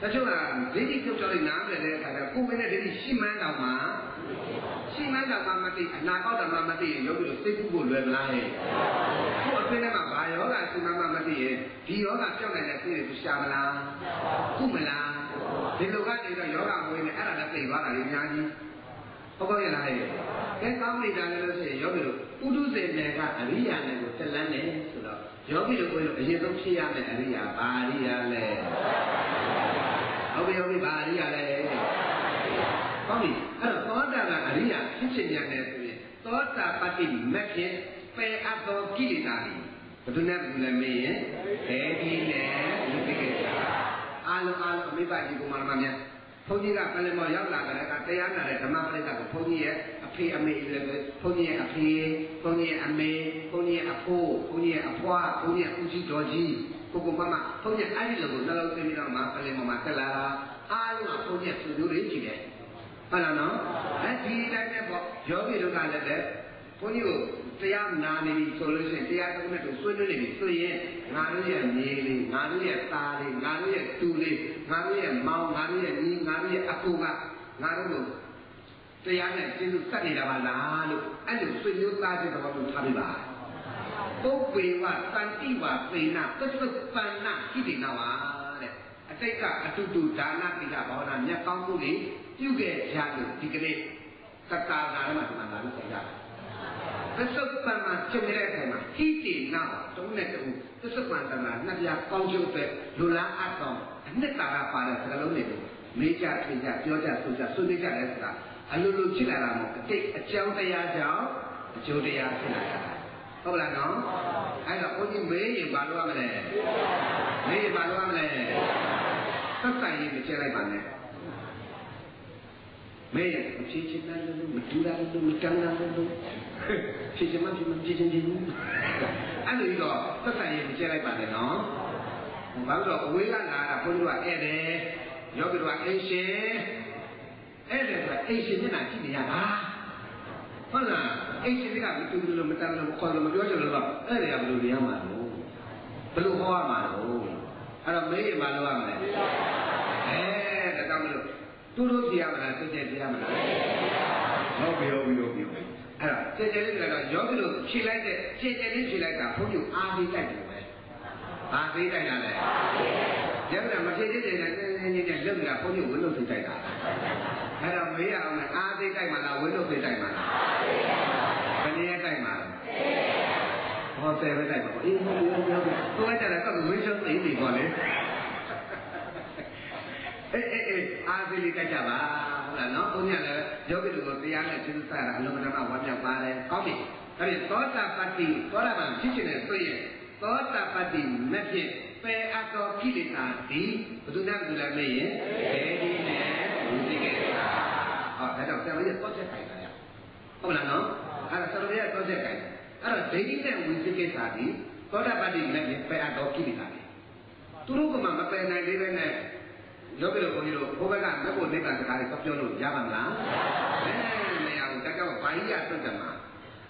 တချို့ကဒိဋ္ဌိချုပ်ကြော်လေးနားမလည်တဲ့အခါကျကိုယ်ပဲနဲ့ဒိဋ္ဌိရှိမှန်းတောင်မှ ရှိမှန်းတောင်မှမသိအနာကောက်တာမှမသိရင်ရုပ်ပြီးတော့စိတ်ကူးဖို့လွယ်မလားဟဲ့ကိုယ်အသိနဲ့မှဘာယောဂရှိမှန်းမှမသိရင်ဒီယောဂပြောင်းနိုင်တဲ့စိတ်ကိုရှာမလားကုမလားဒီလိုကနေတော့ယောဂမွေးနေအဲ့ဒါလည်းသိသွားတာလေအများကြီးဟုတ်ပါရဲ့လားဟဲ့ကဲကောင်းနေတာလည်းလို့ဆိုရင်ယောဂီတို့ပုထုဇဉ်နယ်ကအရိယာနယ်ကိုတက်လန်းတယ်ဆိုတော့ယောဂီတို့ကိုအရင်ဆုံးဖြစ်ရမယ့်အရိယာဘာအရိယာလဲဟုတ်ပြီဟုတ်ပြီဘာအရိယာလဲကောင်းပြီအဲ့တော့သောတာကအ ရိယာဖြစ်ချင်ကြတယ်ဆိုရင်သောတာပတ္တိမက်ခင်ပယ်အပ်သောကိလေသာတွေဘယ်သူနဲ့ဘယ်သူလဲမင်းရင်ဒေဒီနဲ့လူပိကိစ္စအာလုံးအာလုံးအမိဘကြီးကိုမှမများဘုန်းကြီးကပလင်မော်ရောက်လာကြတဲ့ကတရားနာတဲ့ဓမ္မပရိသတ်ကိုဘုန်းကြီးရဲ့အဖေအမေလည်းပဲဘုန်းကြီးရဲ့အဖေဘုန်းကြီးရဲ့အမေဘုန်းကြီးရဲ့အဖိုးဘုန်းကြီးရဲ့အဖွားဘုန်းကြီးရဲ့ဦးကြီးတော်ကြီးကိုကိုမမဘုန်းကြီးအဲ့ဒီလိုကိုနှလုံးသွင်းပြီးတော့မှပလင်မော်မှာတက်လာတာအားလုံးကဘုန်းကြီးရဲ့သူမျိုးတွေကြည့်တယ် ဟုတ်လားနော်အဲဒီတိုင်းပဲပေါ့ယောဂီတို့ကလည်းပဲဘုန်းကြီးကိုတရားနာနေပြီဆိုလို့ရှိရင်တရားတစ်ခုနဲ့တူဆွေးနွေးနေပြီဆိုရင်ငါတို့ရဲ့မြေလေးငါတို့ရဲ့သားလေးငါတို့ရဲ့တူလေးငါတို့ရဲ့မောင်ငါတို့ရဲ့ညီငါတို့ရဲ့အကူကငါတို့ကိုတရားနဲ့ကျေးဇူးဆက်နေတာပါလားလို့အဲ့လိုဆွေမျိုးသားချင်းတော်တို့ထားပြပါပုပ္ပေဝတန်တိဝသေနသစ္စုပန္နဣတိနာဝတဲ့တိတ်ကအတူတူဒါနတိကဘာဝနာမြတ်ကောင်းမှုတွေ ပြုခဲ့ကြလို့ဒီကနေ့သက္ကာနာမှာဒီမှာလာလို့ဆိုရတယ်သစ္စုပ္ပန်မှာကျုံရတဲ့အချိန်မှာဟိတိနာတုံးနဲ့တူသစ္စုပ္ပန်တနာနှစ်ပြားကောင်းကျိုးအတွက်လူလားအပ်တော့အနှစ်သာရပါတဲ့စကားလုံးတွေကိုမေးကြထွေကြပြောကြဆိုကြဆွေးနွေးကြတယ်ဆိုတာအလိုလိုဖြစ်လာတာမဟုတ်အတိတ်အကြောင်းတရားကြောင့်အကျိုးတရားဖြစ်လာတာဟုတ်လားနော်အဲ့တော့ဘုန်းကြီးမေးရင်ဘာလို့ရမလဲမေးရင်ဘာလို့ရမလဲသက်ဆိုင်ရင်မကျဲလိုက်ပါနဲ့ မေးရင်ဖြည့်ချင်တယ်လို့မတူတာလို့မတန်းတာလို့ဖြည့်ချင်မှဖြည့်မှဖြည့်ချင်တယ်အဲ့လိုပြီးတော့သက်ဆိုင်ရင်မကျဲလိုက်ပါနဲ့နော်ဘာလို့တော့အဝေးကလာတာဘုန်းကြီးကဧည့်တယ်ယောဂီတို့ကအိရှင်ဧည့်တယ်ဆိုတာအိရှင်မျက်နှာကြည့်နေရတာဟုတ်လားအိရှင်ကမတူလို့မတန်းလို့ခေါ်လို့မပြောချင်လို့တော့အဲ့ဒါကဘယ်လိုနေရမှာလို့ဘယ်လိုဟောရမှာလို့အဲ့တော့မေးရင်မလုပ်ရမလဲအဲဒါကြောင့်မလို့ တူတူပြရမလားစိတ်ကျပြရမလားဟုတ်ပြီဟုတ်ပြီဟုတ်ပြီအဲ့တော့စိတ်ကျလေးကတော့ယောဂီတို့ဖြေလိုက်တဲ့စိတ်ကျလေးဖြေလိုက်တာဘုန်းကြီးအားပေးတိုက်တယ်ပဲအားပေးတိုက်တာလေကျန်တာမဖြေသေးတဲ့နဲ့နည်းနည်းနဲ့လုံနေတာဘုန်းကြီးဝင်းလို့သိတိုက်တာအဲ့တော့မေးရအောင်အားပေးတိုက်မှလားဝင်းလို့သိတိုက်မှလားဘယ်နည်းတိုက်မှလဲဟောဆယ်ပဲတိုက်ပါအေးဟုတ်ပြီဟုတ်ပြီဟုတ်ပြီတော့ကြတယ်တော့ဝင်းချုံသိနေပါလေ အေးအေးအေးအားပေးလေးတိုက်ကြပါဟုတ်လားနော်ဘုန်းကြီးလည်းယောဂီတို့တရားနဲ့သင်္ဆာအလုံးဓမ္မဝါမျှပါတယ်ကောင်းပြီအဲ့ဒီသောတာပတ္တိသောတာပန်ဖြစ်ခြင်းနဲ့ဆိုရင်သောတာပတ္တိမဖြစ်ပယ်အပ်သောကိလေသာဒီဘုသူနဲ့ဘုသူလည်းမေးရင်ဒေဒီနဲ့ဝိသိကိစ္စဟောဒါကြောင့်ဆရာမကြီးသောချက်ခိုင်တာရဟုတ်လားနော်အဲ့ဒါဆရာမကြီးသောချက်ခိုင်အဲ့တော့ဒေဒီနဲ့ဝိသိကိစ္စဒီသောတာပတ္တိမဖြစ်ပယ်အပ်သောကိလေသာဒီသူတို့ကမှမပယ်နိုင်သေးပဲနဲ့ ယောဂီတို့ဘုန်းကြီးတို့ဘုဘကမက်ဖို့နိဗ္ဗာန်စကားတွေပြောလို့ရပါမလားအဲမရဘူးဒါကြောင့်ဘာကြီးရသွတ်တယ်မှာ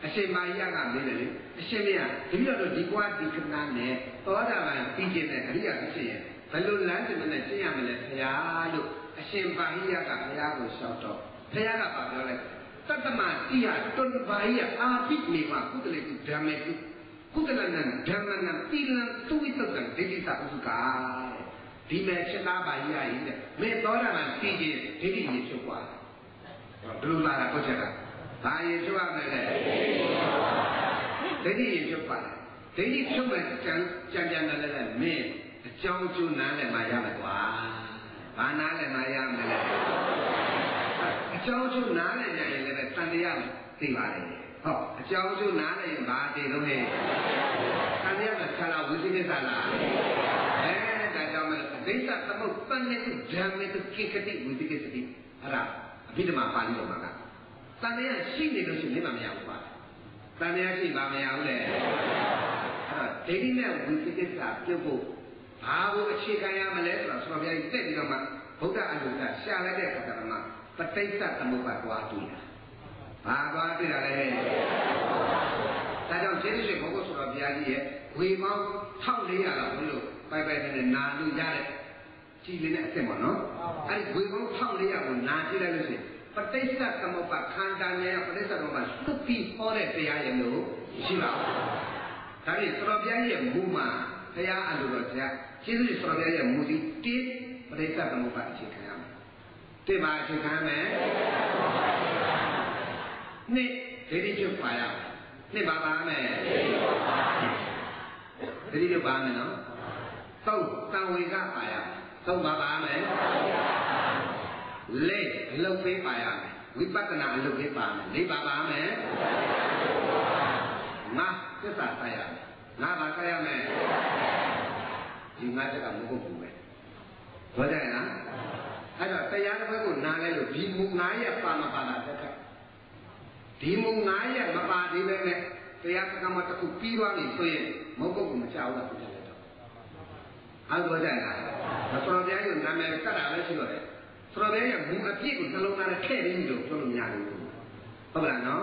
အရှင်မာရိယကမေးတယ်လေအရှင်မရဒီလိုတော့ဒီကွာဒီခဏနဲ့သောတာပန်ပြီးကျင်တဲ့အရိယာဖြစ်ရင်ဘယ်လိုလမ်းစဉ်နဲ့ကျင့်ရမလဲခရားလို့အရှင်ပါရိယကဘုရားကိုလျှောက်တော့ဘုရားကပြောလိုက်တတ္တမတိယတွန်ပါရိယအာပိနေမှာကုသလေကုဓမ္မေကုကုသလနံဓမ္မနံတိလံသူဝိတ္တံဒိဋ္ဌိသဥစုကာ ဒီမဲ့ချက်သားပါရိယကြီးတဲ့မင်းသောတာပန်ပြီးကျင်ဒိဋ္ဌိကြီးဖြစ်သွားတယ်ဘယ်လိုလာတာကိုချက်ကဘာရင်ဖြစ်ရမလဲဒိဋ္ဌိရင်ဖြစ်ပါတယ်ဒိဋ္ဌိဖြစ်မဲ့ကြံကြံကြံတယ်လည်းမင်းအကြောင်းကျိုးနားလည်းမရမှာကွာဘာနားလည်းမရမှာလဲအကြောင်းကျိုးနားလည်းရရင်လည်းတန်တရားသိပါလေဟောအကြောင်းကျိုးနားလည်းရင်ဘာသိတော့ဟဲ့တန်တရားကဆရာဝိသိကိစ္စလားအဲ ဒါကြောင့်မလို့ဒိဋ္ဌသမုပ္ပန္နေတုဓမ္မေတုကိကတိဝိသိကိစ္စတိအဲ့ဒါအဘိဓမ္မာပါဠိတော်မှာကတန်တရားရှိနေလို့ရှိရင်မမရဘူးကွာတန်တရားရှိပါမရဘူးလေအဲ့တော့ဒိဋ္ဌိနဲ့ဝိသိကိစ္စပြုတ်ဖို့ဘာကိုအခြေခံရမလဲဆိုတော့ဆိုတော့ဘုရားကြီးတက်ပြီးတော့မှဗုဒ္ဓအလုကရှာလိုက်တဲ့အခါမှာပဋိစ္စသမုပ္ပါဒ်သွားတွေ့တာဘာသွားတွေ့တာလဲဒါကြောင့်ကျေးဇူးရှင်ဘုရားဆိုတော့ဘုရားကြီးရဲ့ဝေမောင်း1400လောက်ဘုလို့ ပိုက်ပိုက်နဲ့နာလို့ရတဲ့ကြည်လေးနဲ့အစ်စ်ပေါ့နော်အဲ့ဒီဝေမောင်း1400ကိုနာကြည့်လိုက်လို့ရှိရင်ပဋိစ္စသမုပ္ပါခန္ဓာနဲ့ပဋိစ္စသမုပ္ပါသုတ်ပြီးဟောတဲ့တရားရဲ့လို့ရှိပါဘူးဒါဖြင့်သတော်ဘုရားရဲ့မူမှာတရားအလိုတော်တရားကျေးဇူးရှင်သတော်ဘုရားရဲ့မူဒီတိပဋိစ္စသမုပ္ပါအခြေခံရမယ်တိပါအခြေခံမယ်နှစ်ဒိဋ္ဌိချုပ်ပါရနှစ်ပါပါမယ်ဒိဋ္ဌိချုပ်ပါမယ်နော် သုံးတံဝေကပါရသုံးပါပါမယ်လေးအလုပ်ပေးပါရမယ်ဝိပဿနာအလုပ်ပေးပါမယ်လေးပါပါမယ်ငါသစ္စာဆိုင်ရမယ်ငါပါဆိုင်ရမယ်ဒီငါတက်ကမဟုတ်ဘူးပဲဟုတ်တယ်လားအဲ့တော့တရားတစ်ဘက်ကိုနားလဲလို့ဒီမူ9ရက်ပါမပါလားတက်ကဒီမူ9ရက်မပါသေးပဲနဲ့တရားကမ္မတစ်ခုပြီးသွားပြီဆိုရင်မဟုတ်ဘူးမချဘူးလား ပြတယ်တော့အဲ့တော့ကြလားသတော်ဘုရားရဲ့နာမည်ကတ်တာလည်းရှိတော့တယ်သတော်ဘုရားရဲ့မူအပြည့်ကိုနှလုံးသားနဲ့ထည့်ပြီးလို့ပြောလို့မရဘူးဟုတ်လားနော်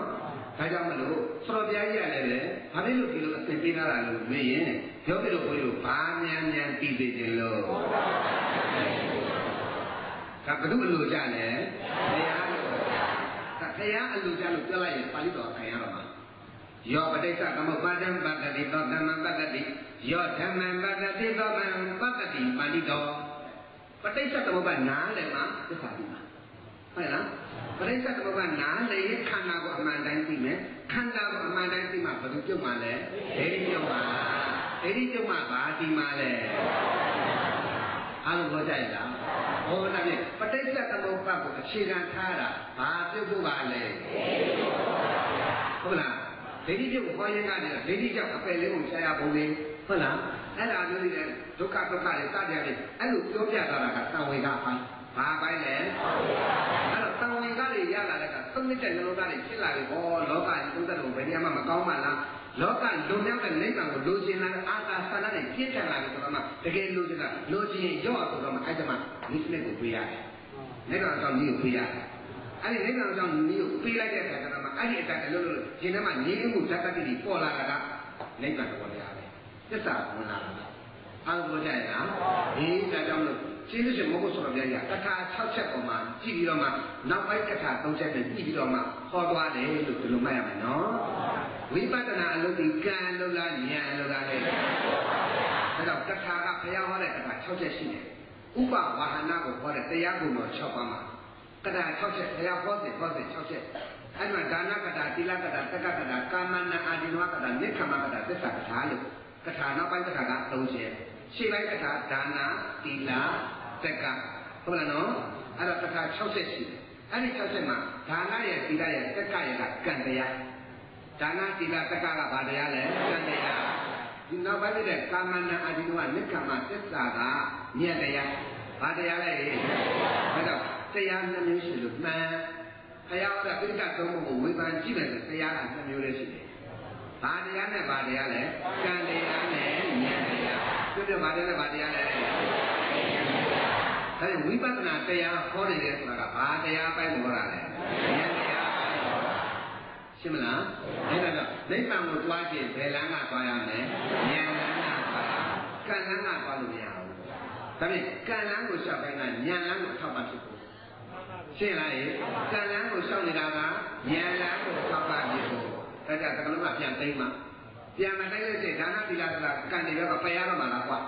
ဒါကြောင့်မလို့သတော်ဘုရားကြီးရတယ်လေဘာဖြစ်လို့ဒီလိုအသင်ပေးထားတာလို့မေးရင်ပြောပြလို့ဘုရားဘာမြန်မြန်ပြီးသေးတယ်လို့ဒါဘု து အလိုကြလဲတရားလို့ဒါတရားအလိုကြလို့ပြောလိုက်ရင်ပါဠိတော်ခံရတော့မှာယောပဋိစ္စသမုပ္ပါဒံပတ္တိသောဓမ္မံပတ္တိ ယောဓမ္မံပတ္တိသောဗံပတ္တိပါဠိတော်ပဋိစ္စသမုပ္ပါနားလည်းမှာသစ္စာပြီးမှာဟုတ်လားပရိစ္ဆေသမုပ္ပါနားလည်းခန္ဓာကိုအမှန်တိုင်းသိမယ်ခန္ဓာကိုအမှန်တိုင်းသိမှဘယ်သူပြုတ်မှလဲဒိဋ္ဌိပြုတ်မှဒိဋ္ဌိပြုတ်မှဘာဒီမှလဲအားလုံးပြောကြရလားဟောဒါဖြင့်ပဋိစ္စသမုပ္ပါကိုအခြေခံထားတာဘာပြုတ်ဖို့ပါလဲဟုတ်လားဒိဋ္ဌိပြုတ်ခေါ်ရင်ကနေဒိဋ္ဌိကြောင့်အပယ်လေးကိုဆရာပုံလေး ဟုတ်လားအဲ့ဒါမျိုးတွေဒုက္ခဒုက္ခတွေစတဲ့တွေအဲ့လိုပြောပြတာကသံဝေကပိုင်းဘာပိုင်းလဲအဲ့တော့တံဝင်ကားတွေရလာတဲ့ကသုံးတဲ့နှလုံးသားတွေဖြစ်လာပြီဟောလောကကြီးသုံးတဲ့လို့ဘယ်နေရာမှမကောင်းမှလားလောကလုံမြောက်တဲ့နိဗ္ဗာန်ကိုလိုချင်လာတဲ့အာသာဆန္ဒနဲ့ပြည့်ထန်လာပြီဆိုတော့မှတကယ်လိုချင်တာလိုချင်ရော့ဆိုတော့မှအဲ့ဒါမှဒီစနစ်ကိုပေးရတယ်နိဗ္ဗာန်ကြောင့်ဒီကိုပေးရတယ်အဲ့ဒီနိဗ္ဗာန်ကြောင့်ဒီကိုပေးလိုက်တဲ့အခါကျတော့မှအဲ့ဒီအတိုင်းအလုံးလုံးရှင်ထဲမှာငြိမ်းမှုဇတ်တတိတွေပေါ်လာတာကနိဗ္ဗာန်တော်တရားပဲ သစ္စာဝင်လာတာအားလို့ကြရလားဒီဒါကြောင့်လို့ကျေးဇူးရှင်မဟုတ်ဆိုတော့ဗျာကထာ6ချက်ပေါ်မှာကြည့်ပြီးတော့မှနောက်ပိုင်းကထာ3ချက်နဲ့ကြည့်ပြီးတော့မှဟောသွားတယ်လို့ဒီလိုမှတ်ရမယ်နော်ဝိပဿနာအလုပ်ဒီကံလို့လားဉာဏ်လို့လားလေဒါကြောင့်ကထာကဘုရားဟောတဲ့ကထာ6ချက်ရှိတယ်ဥပဝါဟနာကိုဟောတဲ့တရားကုံတော်6ပါးမှာကထာ6ချက်ဘုရားဟောတဲ့ဟောတဲ့6ချက်အဲ့မှာဒါနကထာတိလကထာတက္ကကထာကာမနာအာဒီနဝကထာနိခမကထာသစ္စာကထာလို့ ကထာနောက်ပိုင်းကထာက3ချက်ရှေ့ပိုင်းကထာဒါနာတိလတက်ကဟုတ်လားနော်အဲ့တော့ကထာ60ရှိတယ်အဲ့ဒီ60မှာဒါနရဲ့တိလရဲ့တက်ကရဲ့ကကံတရားဒါနတိလတက်ကကဘာတရားလဲကံတရားဒီနောက်ပိုင်းတဲ့ကာမနာအာဒီနဝနိက္ခမသစ္စာကမြတ်တရားဘာတရားလဲဒါတော့တရားနှမျိုးရှိလို့မှန်ဘုရားဟောတဲ့ပိဋကသုံးခုကိုဝေဖန်ကြည့်မယ်ဆိုတရားကနှမျိုးလေးရှိတယ် ဘာတရားနဲ့ဘာတရားလဲကံတရားနဲ့ဉာဏ်တရားပြည့်ပြည့်ဘာတရားနဲ့ဘာတရားလဲဒါဝိပဿနာတရားဟောနေတယ်ဆိုတာကဘာတရားပိုင်းလို့ဟောတာလဲဉာဏ်တရားပိုင်းဟောတာရှင်းမလားအဲ့ဒါတော့နိဗ္ဗာန်ကိုတွားခြင်းဘယ်လမ်းကတွားရမလဲဉာဏ်လမ်းကတွားကံလမ်းကတွားလို့မရဘူးဒါဖြင့်ကံလမ်းကိုရှောက်ပိုင်းကဉာဏ်လမ်းကိုထောက်ပံ့ဖြစ်ဖို့ရှင်းလားရေကံလမ်းကိုရှောက်နေတာကဉာဏ်လမ်းကိုထောက်ပံ့ဖြစ် ဖို့ဒါကြသကလုံးကပြန်သိမ်းမှပြန်မတိုင်းလို့ရှိရင်ဒါနသီလသကံတွေတော့ပယ်ရတော့မှာလားကွာ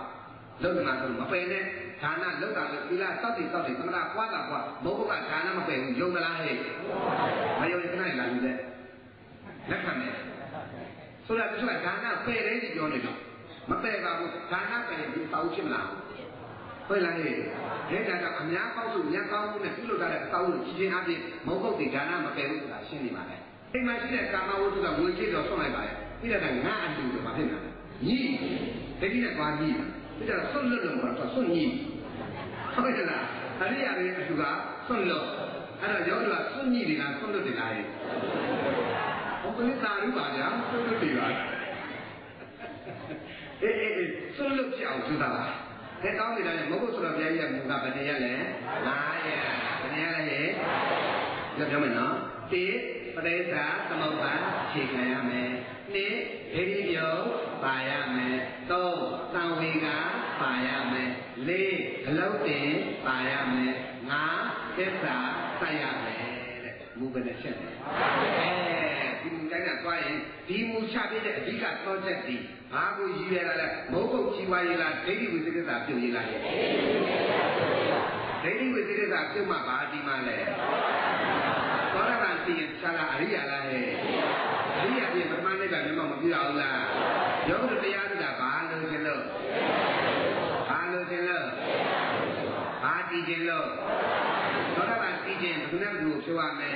လုံးမှာဆိုမပယ်နဲ့ဒါနလောက်တာလို့သီလစောက်တည်စောက်တည်သမထကွာတာကွာမဟုတ်ဘူးကဒါနမပယ်ဘူးယုံမလားဟဲ့မယုံရင်ခဏလာယူတဲ့လက်ခံမယ်ဆိုတော့တချို့ကဒါနပယ်တယ်ပြောနေတော့မပယ်ပါဘူးဒါနပယ်ရင်ဒီတောက်ဖြစ်မလားဟုတ်လားဟဲ့ဒါကြောင့်အများပေါက်စုညံကောင်းမှုနဲ့ပြုလုပ်တဲ့အတောက်ကိုကြီးချင်းအပြင်မဟုတ်ဘူးဒါနမပယ်ဘူးဆိုတာရှင်းနေပါလေအိ မ်မှာရှိတဲ့ကာမဝတ္ထုကငွေကြေးတော့ဆွန့်လိုက်ပါရဲ့ပြီးတော့ငါအတူတော့မဖြစ်နိုင်ဘူးညီတတိနဲ့သွားညီပြီးတော့ဆွန့်လွတ်လို့တော့ဆွန့်ညီဟုတ်ကဲ့လားအရိယာတွေအတူကဆွန့်လွတ်အဲ့တော့ယောဂကဆွန့်ညီတွေကဆွန့်လွတ်တယ်လားရဲ့ဘုကလေးသာရုပါဗျာဆွန့်လွတ်တယ်ပါအေးအေးဆွန့်လွတ်ပြအောင်ကြိုးစားပါတဲ့ကောင်းပြီလားမဟုတ်ဆိုတော့ဘုရားကြီးကမူကဗတရလဲ9ရက်ဗတရလဲဟဲ့ပြောပြောမယ်နော်တိ ပရိစ္ဆာသမုပ္ပါခြေခံရမယ်နှစ်ဒိဋ္ဌိပြုတ်ပါရမယ်သုံးသံဝေကပါရမယ်လေးအလုံးတင်ပါရမယ်ငါးသစ္စာဆက်ရမယ်တဲ့မူပဲနဲ့ချက်တယ်အဲဒီမူတိုင်းကသွားရင်ဒီမူချပြတဲ့အဓိက project ဒီဘာကိုရည်ရတာလဲမဟုတ်ဘူးချီဝါရည်လားဒိဋ္ဌိဝိသေကစာပြုတ်ရည်လားဒိဋ္ဌိဝိသေကစာပြုတ်မှဘာဒီမှလဲ သောရကံသိရင်ခြားလားအရိယာလားဟဲ့အရိယာပြင်ပထမနေ့ကမျက်မှောက်မပြရဘူးလားယောဂတရားကဘာလို့ရှင်လို့ဘာလို့ရှင်လို့ဘာတည်ခြင်းလို့သောရကံသိခြင်းဘယ်သူနဲ့ဘယ်သူကိုဖြုတ်ရမလဲ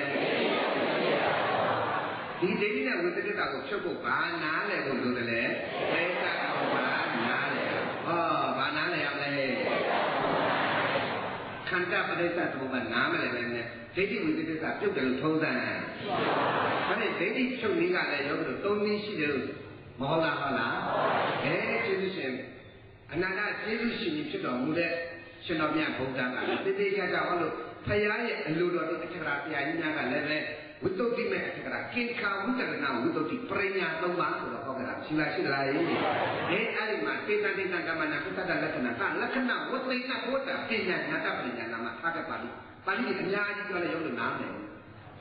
ဒီဒိဋ္ဌိနဲ့ဝိသေကတာကိုဖြုတ်ဖို့ဘာနားလဲဖို့လိုတယ်လေပရိသတ်ကောဘာနားလဲဟောဘာနားလဲရမလဲ ခန္ဓာပရိသတ်သမုပ္ပါနားမလဲပဲနဲ့ဒိဋ္ဌိဝိသေကတာပြုတ်တယ်လို့ထုံးစံဒါနဲ့ဒိဋ္ဌိဖြုတ်နည်းကလည်းယောဂတို့သုံးနည်းရှိတယ်လို့မဟုတ်လားဟုတ်လားအဲကျေးဇူးရှင်အနန္တကျေးဇူးရှင်ဖြစ်တော်မူတဲ့ရှင်တော်မြတ်ဘုရားကလည်းတေတေချာချာဟောလို့ဖရာရဲ့အလိုတော်တို့အထက်ကရာတရားကြီးများကလည်းပဲ ဝိတ္တုတိမဲ့အထက်ကရာကိခာဝိတ္တရဏဝိတ္တုတိပရိညာသုံးပါဆိုတော့ဟောကြတာရှိလားရှိလားရေးအဲအဲ့ဒီမှာတေတတေတကမနာကုသတလက္ခဏာကလက္ခဏာဝတ္တိနဟောတာပညာညာတပရိညာနာမှာထားခဲ့ပါလိပါဠိအများကြီးပြောလဲရုံးလို့နားမယ်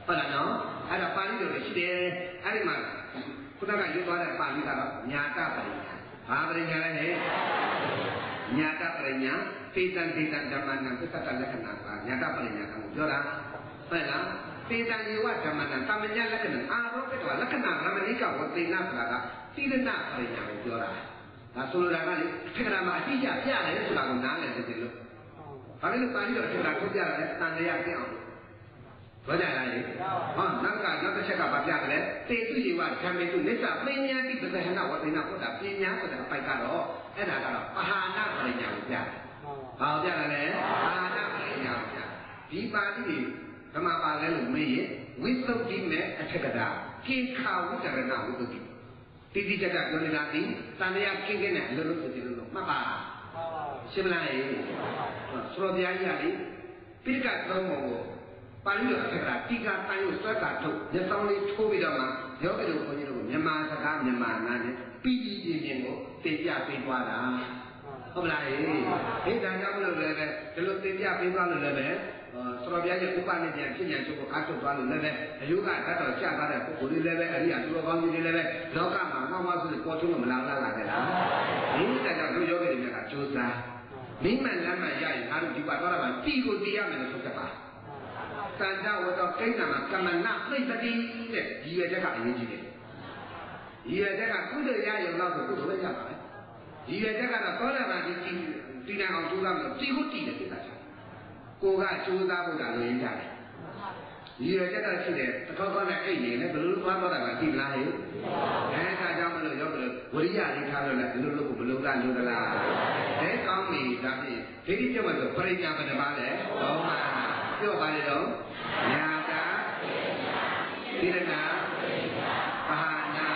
ဟုတ်လားနော်အဲ့ဒါပါဠိလိုလည်းရှိတယ်အဲ့ဒီမှာခုနကရွတ်သွားတဲ့ပါဠိကတော့ညာတပရိညာဘာပရိညာလဲဟဲ့ညာတပရိညာသေတံသေတံဓမ္မနံသစ္စာလက္ခဏာကညာတပရိညာကပြောတာဟုတ်လား သေတံယေဝဓမ္မနံသမညာလက္ခဏာအာရောကတောလက္ခဏာရမဏိကဝသေနဆိုတာကသီလနာပရိညာကိုပြောတာဒါဆိုလိုတာကလေခက္ကရာမှာအတိအကျပြရတယ်ဆိုတာကိုနားလည်တယ်လို့ဘာလို့ပါဠိတော်ဆိုတာထုတ်ပြရတယ်တန်လျာပြအောင်ဘောကြလားလေဟောနောက်ကနောက်တစ်ချက်ကဘာပြကြလဲတေသူယေဝဓမ္မေတုနိစ္စပညာတိပဇဟနာဝသေနဘုဒ္ဓပညာဆိုတာပိုက်ကတော့အဲ့ဒါကတော့ပဟာနာပညာကိုပြတယ်။ဘာကိုပြတာလဲပဟာနာပညာကိုပြဒီပါဠိတွေ ဓမ္မပါလဲလို့မေးရင်ဝိသုဒ္ဓိမဲ့အထက်ကတာကိခာဝုတရဏဝိသုဒ္ဓိတိတိကျကျပြောနေတာဒီတန်တရားကင်းကင်းနဲ့အလုံးလုံးဖြစ်တယ်လို့မှတ်ပါရှင်းမလားဆိုတော့ဘုရားကြီးကလေပိဋကသုံးပုံကိုပါဠိတော်အထက်ကတိကတန်ရုပ်ဆွဲတာထုတ်မျက်စောင်းလေးထိုးပြီးတော့မှယောဂီတို့ဘုန်းကြီးတို့မြန်မာစကားမြန်မာနာနဲ့ပြီးပြီးပြင်းပြင်းကိုတင်ပြပေးသွားတာဟုတ်မလားဟေးဒီတန်ကြောင့်မလို့လည်းပဲဒီလိုတင်ပြပေးသွားလို့လည်းပဲ ဆရာပြရဲ့ဥပနိဒေဖြစ်ညာချုပ်ကိုအားထုတ်သွားလို့လည်းပဲအယုကဓာတ်တော်ကျသွားတဲ့ပုဂ္ဂိုလ်တွေလည်းပဲအရိယာသူတော်ကောင်းကြီးတွေလည်းပဲလောကမှာငေါ့မဆိုပေါ်ထုံးမလာလာလာတယ်လားဒီတန်ကြောင့်တို့ယောဂီတွေများကကြိုးစားမိမှန်လမ်းမှန်ရရင်အားတို့ဒီပါတော့တာတီကိုတီးရမယ်လို့ဆိုကြပါတန်ကြဝတော့ကိန်းနာမှာကမ္မနာပြိတ္တိတဲ့ဒီရချက်ကအရေးကြီးတယ်ဒီရချက်ကကုသိုလ်ရရုံတော့ဆိုကုသိုလ်ပဲရပါပဲဒီရချက်ကတော့သောတာပန်ဒီတီးနေအောင်ကြိုးစားမယ်တီကိုတီးတယ်ပြတာချကို ကကြိုးစားဖို့တာလို့ရင်းကြတယ်ဒီရချက်တော့ရှိတယ်တခေါက်ခေါက်နဲ့အိတ်နေလည်းဘယ်လိုလုပ်သွားတော့တာကသိလားဟဲ့အဲဒါကြောင့်မလို့ရောက်တယ်ဝရိယလေးထားလို့လည်းဘယ်လိုလုပ်ဖို့ဘယ်လိုကလို့သလားအဲကောင်းပြီဒါဖြင့်ဒိဋ္ဌိပြုတ်မှဆိုပရိညာဘယ်နှပါလဲသုံးပါပြောပါလေတော့ညာတာသီရဏပါဟနာ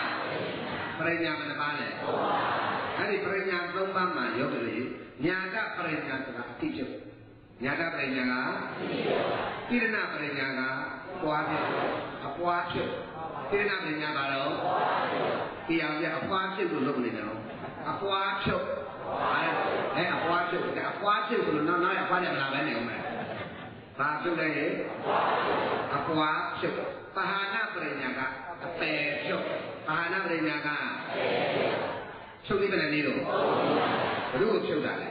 ပရိညာဘယ်နှပါလဲအဲ့ဒီပရိညာသုံးပါမှာရောက်တယ်ညာတာပရိညာဆိုတာအတိပြုတ် ညာတပရိညာကသီရဏပရိညာကပွားဖြစ်အပွားဖြစ်သီရဏပရိညာကတော့ဒီအောင်ပြအပွားဖြစ်လို့လုပ်နေတယ်နော်အပွားဖြစ်အဲအပွားဖြစ်တယ်အပွားဖြစ်လို့နောက်နောက်အပွားတယ်မလားပဲနေအောင်မယ်ဘာဖြစ်လဲအပွားဖြစ်ပဟာနာပရိညာကအပယ်ဖြစ်ပဟာနာပရိညာကချုပ်ပြီးဘယ်နဲ့နေလို့ဘုရုပ်ချုပ်တာလေ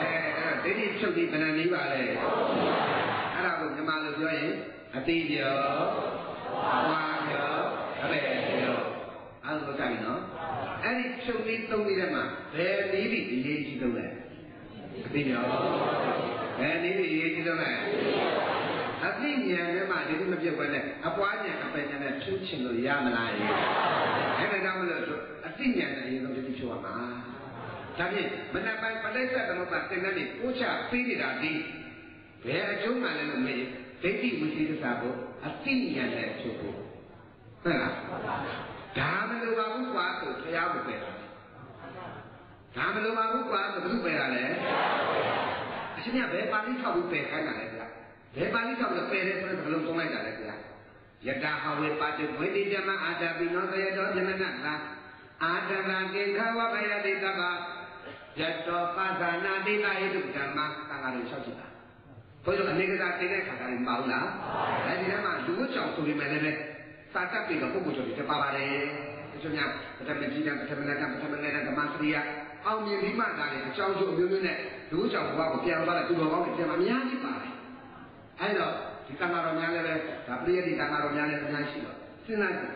အဲ ဒိဋ္ဌိချုပ်ပြီးဘယ်နှနည်းပါလဲအဲ့ဒါကိုမြန်မာလိုပြောရင်အတိပြောဝါပြောအဘယ်ပြောအဲ့လိုကြိုက်နော်အဲ့ဒီချုပ်ပြီးသုံးပြီးတဲ့မှာဘယ်နည်းပြီးအရေးကြီးဆုံးလဲအတိပြောဘယ်နည်းပြီးအရေးကြီးဆုံးလဲအသိဉာဏ်နဲ့မှဒီလိုမပြတ်ပဲနဲ့အပွားဉာဏ်အပယ်ဉာဏ်နဲ့ဖြူချင်လို့ရမလားရဲ့အဲ့ဒါကြောင့်မလို့အသိဉာဏ်နဲ့အရင်ဆုံးဒီဖြူရမှာ ဒါဖြင့်မနက်ပိုင်းပဋိစ္စသမုပ္ပါသင်္ကန်းကိုပို့ချပေးနေတာဒီဘယ်အကျုံးမှလည်းမမေ့ဒိဋ္ဌိဝိသေသကိုအသိဉာဏ်နဲ့ချုပ်ဖို့ဟုတ်လားဒါမလိုပါဘူးကွာဆိုဘုရားကိုပဲဒါမလိုပါဘူးကွာဆိုဘုသူပဲတာလေအရှင်ကဘယ်ပါဠိထောက်ပြီးပယ်ခိုင်းတာလဲဗျာဘယ်ပါဠိထောက်ပြီးပယ်တယ်ဆိုတဲ့ဘလုံးသုံးလိုက်တာလဲဗျာယတာဟဝေပါတိဝိတိဓမ္မအာတာပိနောသယတောဇနနလာအာတနာကေခဝဘယတိတပ ယတောပသနာတိကဟိတုဓမ္မသံဃာတွေလျှောက်ကြည့်တာဘုရားအနေကစားတင်တဲ့ခါကလည်းမပါဘူးလားအဲဒီထဲမှာလူ့ကြောင့်ဆိုပေမဲ့လည်းစာတတ်ပြီးတော့ပုဂ္ဂိုလ်တွေတပါပါတယ်ဒီလိုများပထမကြီးကပထမနဲ့ကပထမနဲ့ဓမ္မစရိယအောင်မြင်ပြီးမှသာလေအကြောင်းကျိုးအမျိုးမျိုးနဲ့လူ့ကြောင့်ဘဝကိုပြန်သွားတဲ့သူတော်ကောင်းတွေပြန်အများကြီးပါတယ်အဲတော့ဒီကံတော်များလည်းပဲဒါပရိယတိကံတော်များလည်းအများရှိတော့စဉ်းစားကြည့်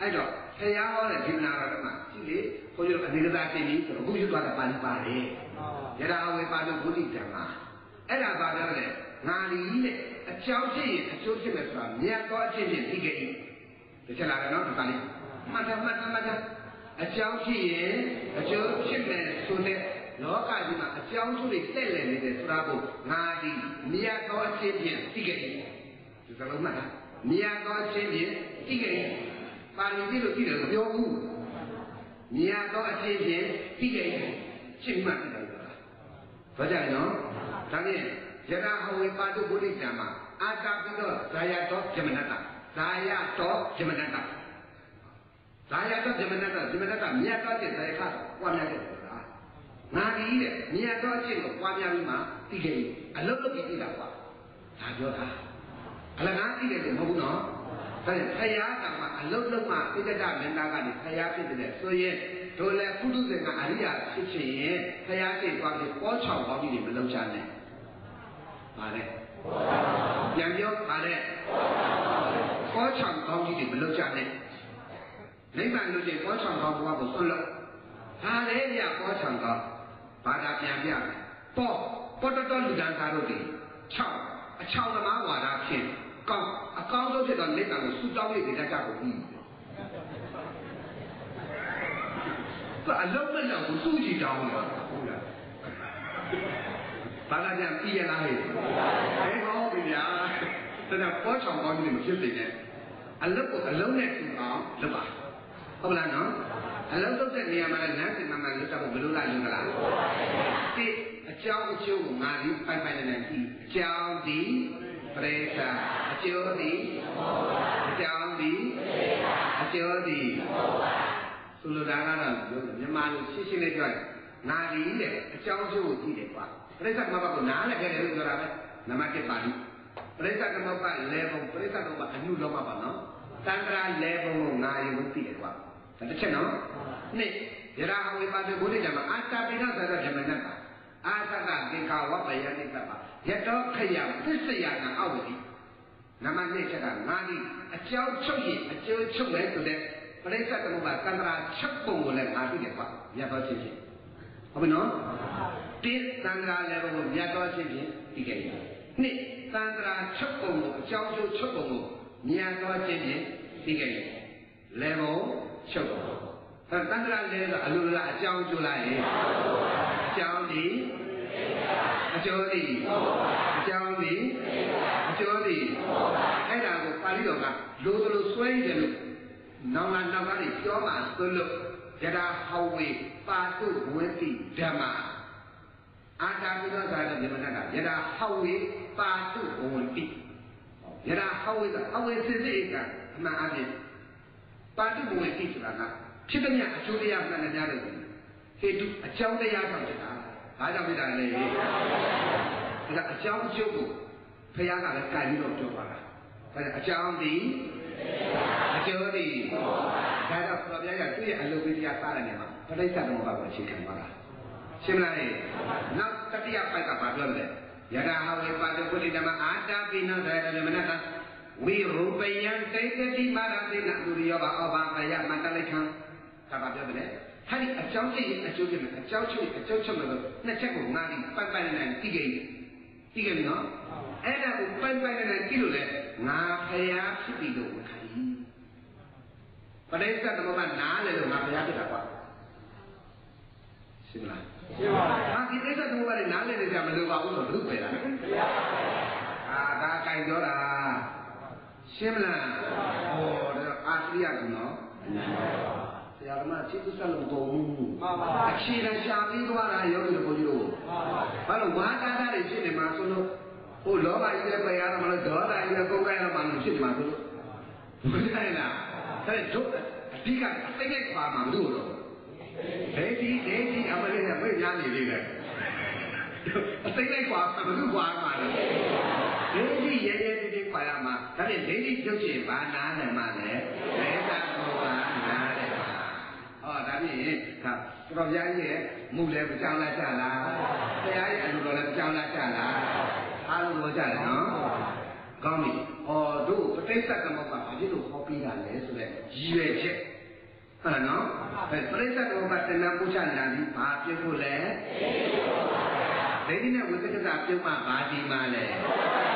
အဲ့တော့ ဆရာဟောတဲ့ဒီနာတော်မှာကြည့်လေဘုန်းကြီးတို့အနေကစားတင်ပြီးဆိုတော့ဘုရားသွားတာပါဠိပါတယ်ယရာဝေပါလို့ဘုဒ္ဓဓမ္မအဲ့ဒါပါတော့လေငါလီနဲ့အကြောင်းဖြစ်ရင်အကျိုးဖြစ်မယ်ဆိုတာမြတ်သောအချင်းချင်းသိခဲ့၏ဒီချက်လာတယ်နော်ဒီပါဠိမှတ်တယ်မှတ်တယ်မှတ်တယ်အကြောင်းဖြစ်ရင်အကျိုးဖြစ်မယ်ဆိုတဲ့လောကကြီးမှာအကြောင်းကျိုးတွေတက်လည်နေတယ်ဆိုတာကိုငါဒီမြတ်သောအချင်းချင်းသိခဲ့၏ဒီစလုံးမှတ်တာမြတ်သောအချင်းချင်းသိခဲ့၏ပါ ဠိကြည့်လို့ကြည့်တယ်မပြောဘူးမြတ်သောအချင်းချင်းသိခဲ့၏ရှင်းမှတ်တယ်ဆိုတာဘာကြလဲနော်ဒါဖြင့်ယရဟဝေပါတုပုရိသံမှာအာတာပိတော့ဇာယတော်ဇမနတဇာယတော်ဇမနတဇာယတော်ဇမနတဇမနတမြတ်တော်တဲ့ဇာယခပွားများတယ်ဆိုတာငါဒီတဲ့မြတ်တော်အချင်းကိုပွားများပြီးမှသိခဲ့ပြီအလုတ်လုတ်ပြီးတာကွာဒါပြောတာအလကားသိတယ်လို့မဟုတ်ဘူးနော် ဒါဖြင့်ဖယားကမှအလုတ်လုတ်မှဣတ္တမင်းသားကနေဖယားဖြစ်တဲ့ဆိုရင်ဖတို့လည်းပုထုဇဉ်ကအရိယာဖြစ်ချင်ရင်ဖရာစိတ်သွားပြီးပေါ်ချောင်ကောင်းကြီးတွေမလုံးချနဲ့ပါလေပြန်ပြောပါလေပေါ်ချောင်ကောင်းကြီးတွေမလုံးချနဲ့နိဗ္ဗာန်လို့ချင်းပေါ်ချောင်ကောင်းဘုရားကိုဆွလို့ဟာလေပြပေါ်ချောင်ကောင်းဘာသာပြန်ပြပေါ်ပေါ်တော်တော်လူဒန်းသားတို့တွေ6အချောင်သမားဝါဒဖြင့် ကောင်းအကောင်းဆုံးဖြစ်သောနိဗ္ဗာန်ကိုဆူတောင်းရတဲ့ကြကြကိုပြီးသူအလုံးမလောက်ဘူးသူ့ကြည့်တောင်းတာဟုတ်လားဘာသာပြန်ပြီးရလားဟဲ့ဟဲ့ဟောပြီဗျာဒါကပေါ်ချောင်ကောင်းကြီးမဖြစ်စေနဲ့အလုံးကိုအလုံးနဲ့ထူအောင်လုပ်ပါဟုတ်လားနော်အလုံးလုပ်တဲ့နေရာမှာလမ်းစဉ်မှန်မှန်လုပ်တော့ဘယ်လိုလားလုပ်ကြလားတိအကြောင်းအကျိုးကိုငါဒီပိုင်ပိုင်နေနေပြီးအကြောင်းဒီ ပရိသအကျိုးဒီအကြောင်းဒီအကျိုးဒီဆိုလိုတာကတော့မြန်မာလိုရှင်းရှင်းလေးပြောရင်ငါဒီတဲ့အကြောင်းအကျိုးကိုကြည့်တယ်ကွာပရိသမဘကိုနားလည်းခဲ့တယ်လို့ပြောတာပဲနမတစ်ပါဠိပရိသမဘလဲဘုံပရိသမဘအနုလောမပါနော်တန္တရာလဲဘုံကိုငါယုံသိတယ်ကွာဒါတစ်ချက်နော်နှစ်ယရာဟဝေပါတိဘုဒ္ဓဓမ္မအာတာပိဏသရဓမ္မနတ္တ အာသကသေခဝပယတိတ္တပါယတောခယပစ္စယနာအဝတိနမနှစ်ချက်ကငါဒီအကြောင်းချုပ်ရင်အကျိုးချုပ်တယ်ဆိုတဲ့ပရိသတ်သမုပ္ပါတန္တရာချက်ပုံကိုလည်းငါသိတယ်ကွာမြတ်တော်ချင်းချင်းဟုတ်ပြီနော်တိတန္တရာလည်းဘုံမြတ်တော်ချင်းချင်းဒီကဲနှစ်တန္တရာချက်ပုံကိုအကြောင်းကျိုးချက်ပုံကိုမြတ်တော်ချင်းချင်းဒီကဲလေဘုံချုပ် တော့တန္တရာလဲဆိုအလိုလိုလားအကြောင်းကျိုးလားရေအကြောင်းဒီအကျိုးဒီအကြောင်းဒီအကျိုးဒီအဲ့ဒါကိုပါဠိတော်ကလိုသလိုစွဲရတယ်လို့နောင်လာနောက်ကားတွေပြောမှသွလို့ယထာဟောဝေပါတုဝိတိဓမ္မအာတာပိသောသာရမြမနကယထာဟောဝေပါတုဝိတိယထာဟောဝေကအဝေစစ်စစ်ကအမှန်အပြင်ပါတုဝိတိဆိုတာက ဖြစ်တဲ့မြတ်အကျိုးတရားမှန်တယ်များတယ်ဟေတုအကြောင်းတရားကြောင့်ဖြစ်တာဘာကြောင့်ဖြစ်တာလဲဒါကအကြောင်းအကျိုးကိုဖခင်ကလည်းကြိုင်ပြီးတော့ပြောပါတာဒါအကြောင်းဒီအကျိုးဒီဒါတော့ဘုရားပြရသူ့ရဲ့အလုပ်ပေးတရားစားတဲ့နေရာမှာပဋိစ္စသမုပ္ပါကိုအခြေခံပါလားရှင်းမလားလေနောက်တတိယပိုက်ကဘာပြောလဲယထာဟဝေပါတပုရိဓမ္မအာတာပိနသရဓမ္မနတဝိရူပယံတေတတိမာရတိနသူရိယောဘဩဘာကယမန္တလိခံ ဒါပါပြောတယ်ဟာဒီအကြောင်းချင်းအကျိုးချင်းအကြောင်းချုပ်အကျိုးချုပ်လို့နှစ်ချက်ကိုငါဒီပိုက်ပိုက်နေနေသိကြတယ်သိကြပြီနော်အဲ့ဒါကိုပိုက်ပိုက်နေနေသိလို့လေငါဖျားဖြစ်ပြီလို့ခိုင်းပရိစ္ဆေသမုပ္ပါနားလေလို့ငါဖျားဖြစ်တာကွာရှင်းမလားရှင်းပါပြီဟာဒီပရိစ္ဆေသမုပ္ပါနဲ့နားလေနေကြမလို့ပါဘူးဆိုဘုပဲလားအာဒါကင်ပြောတာရှင်းမလားဟောဒါအာသရိယကနော်ဆ ရာကမချစ်သူဆက်လို့ကုန်ဘူးမှန်ပါအခြေခံရှာပြီးသွားတာယောဂီတို့ဘုန်းကြီးတို့မှန်ပါဘာလို့ဝါကာတာတွေဖြစ်နေမှာဆိုလို့ဟိုလောဘကြီးလည်းပယ်ရတော့မလို့ဒေါသကြီးလည်းကုန်ကြရတော့မှလို့ဖြစ်နေမှာဆိုလို့ဘုရားလားတဲ့တို့အဓိကအသိနဲ့ပါမှာမလို့တော့ဒိဋ္ဌိဒိဋ္ဌိအမလေးနဲ့ပြည့်ညာနေလေးလေအသိနဲ့ပါမှာမလို့ပါမှာလေဒိဋ္ဌိရဲရဲတိတိပါရမှာဒါဖြင့်ဒိဋ္ဌိပြုတ်ချင်ဘာနာတယ်မှာလဲလေသာဘောပါနာတယ်ပါဟောဒါ ဖြင့်ဒါတော်ဗျာကြီးရဲ့မူလည်းမကြောက်လားကြလားဘုရားရဲ့အလိုတော်လည်းမကြောက်လားကြလားအားလုံးတော့ကြတယ်နော်ကောင်းပြီ။အော်တို့ပဋိစ္စသမုပ္ပါဘာဖြစ်လို့ဟောပြီးတာလဲဆိုတော့ရည်ရွယ်ချက်ဟုတ်လားနော်။အဲပဋိစ္စသမုပ္ပါတဏှာပုချနာပြီးဘာပြုတ်ဖို့လဲ။ဒိဋ္ဌိနဲ့ဝိသကတာပြုတ်မှဘာဒီမှလဲ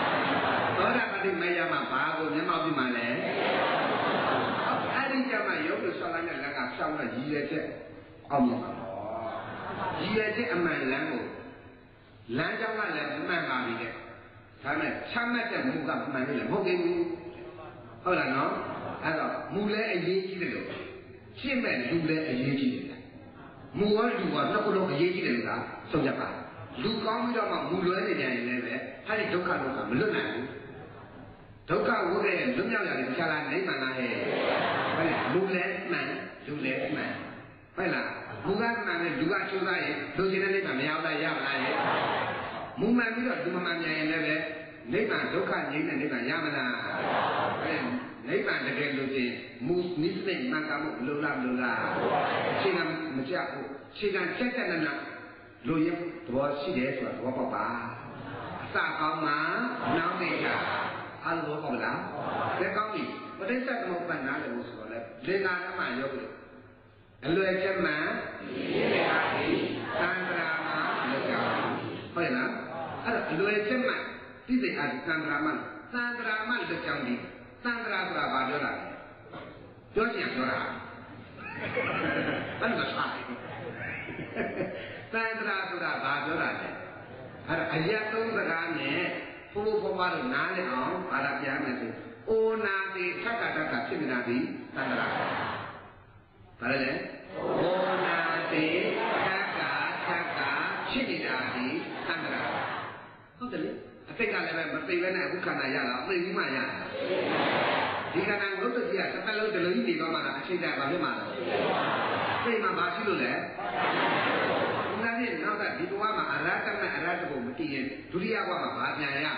။သောတာပတိမယမှာဘာကိုမျက်မှောက်ပြီးမှလဲ။ အဲ့ဒီကြမှာရုပ်လို့ဆောင်းလိုက်တဲ့လက်ကဆောင်းတော့ရည်ရွယ်ချက်အောင်မြင်ပါတော့။ရည်ရွယ်ချက်အမှန်လမ်းကိုလမ်းကြောင်းကလည်းမှန်ပါပြီတဲ့။ဒါမဲ့ချမှတ်တဲ့မူကမှန်လို့လည်းမဟုတ်ဘူး။ဟုတ်လားနော်။အဲ့တော့မူလည်းအရေးကြီးတယ်လို့ရှင်းမဲ့လူလည်းအရေးကြီးတယ်။မူရောလူရောနှစ်ခုလုံးအရေးကြီးတယ်လို့သာဆုံးဖြတ်ပါ။လူကောင်းပြီးတော့မှမူလွဲနေကြရင်လည်းပဲဟာဒီဒုက္ခဒုက္ခမလွတ်နိုင်ဘူး။ဒုက္ခဝိရဲလွတ်မြောက်ရတယ်တခြားလားနိဗ္ဗာန်လားဟဲ့။ ဟုတ်လားလူလည်းမှန်လူလည်းမှန်ဟုတ်လားမူကမှန်တယ်လူကချိုးသားရင်လူချင်းတဲ့နိဗ္ဗာန်မရောက်တာရပါလားဟဲ့။မူမှန်ပြီးတော့လူမမှန်မြန်ရင်လည်းပဲနိဗ္ဗာန်ဒုက္ခငြိမ်းတဲ့နိဗ္ဗာန်ရမလားအဲနိဗ္ဗာန်တကယ်လို့ချင်းမူနိစ္စနဲ့မှန်ကန်မှုမလိုလားမလိုလားအခြေခံမကြဘူးအခြေခံချက်ချက်နဲ့နဲ့လူရင်းသဘောရှိတယ်ဆိုတာသဘောပေါက်ပါအစကောင်းမှနောက်သိတာအဲ့လိုပေါ့လားလက်ကောင်းပြီ ပဋိစ္စသမုပ္ပန္နာလို့ဆိုတော့လေလေနာဓမ္မယောဂလို့အလွယ်ချက်မှန်သံဃာမှာလောက်ကြဟုတ်ရဲ့လားအဲ့တော့အလွယ်ချက်မှန်သိစိတ်အားသံဃာမှာသံဃာမှာလောက်ကြောင်းဒီသံဃာဆိုတာဘာပြောတာလဲပြောချင်ပြောတာဘယ်လိုဆိုင်သံဃာဆိုတာဘာပြောတာလဲအဲ့ဒါအရသုံးစကားနဲ့ဘုဘဘဘတို့နားလည်အောင်ဘာသာပြန်မယ်ဆို အိုနာတိထက်ကတက်ကဖြစ်နေတာဒီသံဃာဘာလဲလဲအိုနာတိထက်ကထက်ကဖြစ်နေတာဒီသံဃာဟုတ်တယ်လေအတိတ်ကလည်းပဲမသိဘဲနဲ့အခုခန္ဓာရတာအသိကြီးမှရတာဒီခန္ဓာငုတ်တကြီးကတစ်ပတ်လုံးတလုံးကြီးနေတော့မှလားအချိန်တည်းဘာဖြစ်မှာလဲသိမှဘာရှိလို့လဲဒီနေ့နောက်ကဒီဘဝမှာအရဟတနဲ့အရဟတကိုမတည်ရင်ဒုတိယဘဝမှာဘာပြန်ရ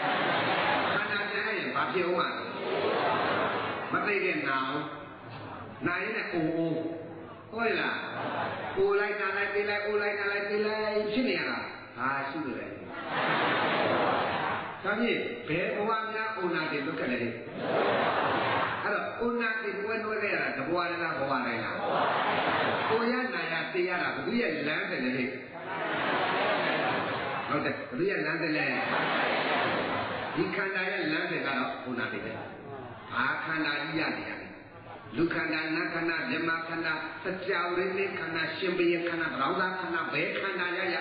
ခန္ဓာပြန်ရရင်ဘာဖြစ်အောင်မှာမသိတဲ့နာအောင်နာရင်လည်းအိုးအိုးဟုတ်လားအိုးလိုက်နာလိုက်ပြေးလိုက်အိုးလိုက်နာလိုက်ပြေးလိုက်ဖြစ်နေရတာဘာရှိလို့လဲဒါဖြင့်ဘယ်ဘဝများအိုနာတိလွတ်ခဲ့တယ်အဲ့တော့အိုနာတိဘဝလွတ်ခဲ့ရတာတဘဝနဲ့လားဘဝနဲ့လားကိုရနာရသိရတာဘုရားလမ်းတယ်လေဟုတ်တယ်ဘုရားလမ်းတယ်လေ ဒီခန္ဓာရဲ့လမ်းတယ်ကတော့အိုနာတိပဲဘာခန္ဓာကြီးရနေရတယ်လူခန္ဓာနတ်ခန္ဓာမြမခန္ဓာစကြဝဠာခန္ဓာရှင်ဘယခန္ဓာဗရောင်းသားခန္ဓာဘယ်ခန္ဓာရရ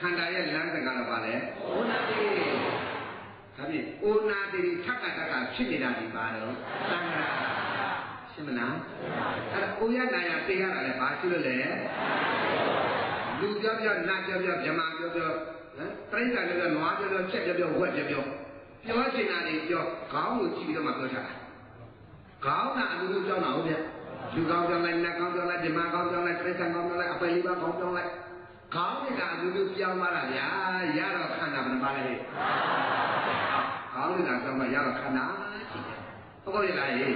ခန္ဓာရဲ့လမ်းစကားတော့ပါလေဩနာတိဒါဖြင့်ဩနာတိထက်ကတက်ကဖြစ်နေတာဒီပါတော့သံဃာရှင်းမလားအဲ့ဒါဩရနာယသိရတာလည်းဘာရှိလို့လဲလူပြောပြောနတ်ပြောပြောဗြဟ္မာပြောပြောဟ မ်ပြိဿပြောပြောနွားပြောပြောချက်ပြောပြောဝက်ပြောပြောပြောချင်တာတွေပြောခေါင်းကိုကြည့်ပြီးတော့မှပြောချတာခေါင်းကအလိုလိုကြောင်းတာဟုတ်ဗျလူကောင်းကြောင်းလိုက်နတ်ကောင်းကြောင်းလိုက်ဗြဟ္မာကောင်းကြောင်းလိုက်ပြိဿကောင်းကြောင်းလိုက်အပယ်လေးပါကောင်းကြောင်းလိုက်ခေါင်းတွေကအလိုလိုပြောင်းသွားတာဗျာရတော့ခန္ဓာဘယ်နှပါလဲခေါင်းတွေကကြောင်းမှရတော့ခန္ဓာရှိတယ်ဟုတ်ပါရဲ့လားဟေ့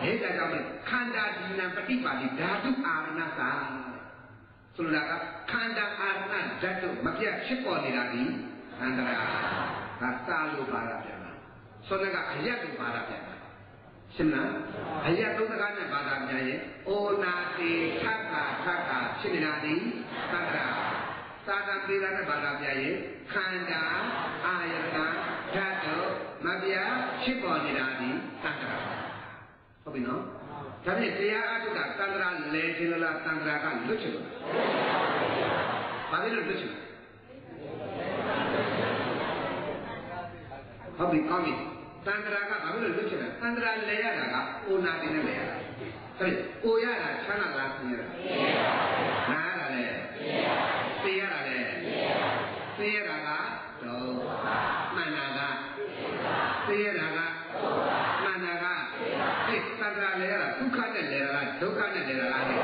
ဟေ့ဒါကြောင့်ခန္ဓာဒီနာပฏิပါတိဓာတုအာရဏသာ ဆိုလိုတာကခန္ဓာအာရဏဓာတ်တို့မပြတ်ဖြစ်ပေါ်နေတာဒီခန္ဓာဒါသာလို့ပါတာပြန်လားဆိုတော့ကအရက်လို့ပါတာပြန်လားရှင်းလားအရက်သုံးစကားနဲ့ဘာသာပြန်ရင်အိုနာတိထက္ခထက္ခဖြစ်နေတာဒီသတ္တရာသာသပေရနဲ့ဘာသာပြန်ရင်ခန္ဓာအာယတဓာတ်တို့မပြတ်ဖြစ်ပေါ်နေတာဒီသတ္တရာဟုတ်ပြီနော် ဒါဖြင့်တရားအထုကသံဃာလဲခြင်းလားသံဃာကလွတ်ချင်လို့ဘာဖြစ်လို့လွတ်ချင်ဟုတ်ပြီကောင်းပြီတန္တရာကဘာလို့လွတ်ချင်လဲတန္တရာလဲရတာကအိုနာတင်နဲ့လဲရတာဒါဖြင့်အိုရတာချမ်းသာလားဆင်းရဲတာနာရတာလဲသိရတာလဲသိရတာကတော့မှန်တာကသိရတာကမှန်တာကသိတန္တရာလဲရတာဒုက္ခနဲ့လဲရတာဒုက္ခနဲ့လဲရတာလေ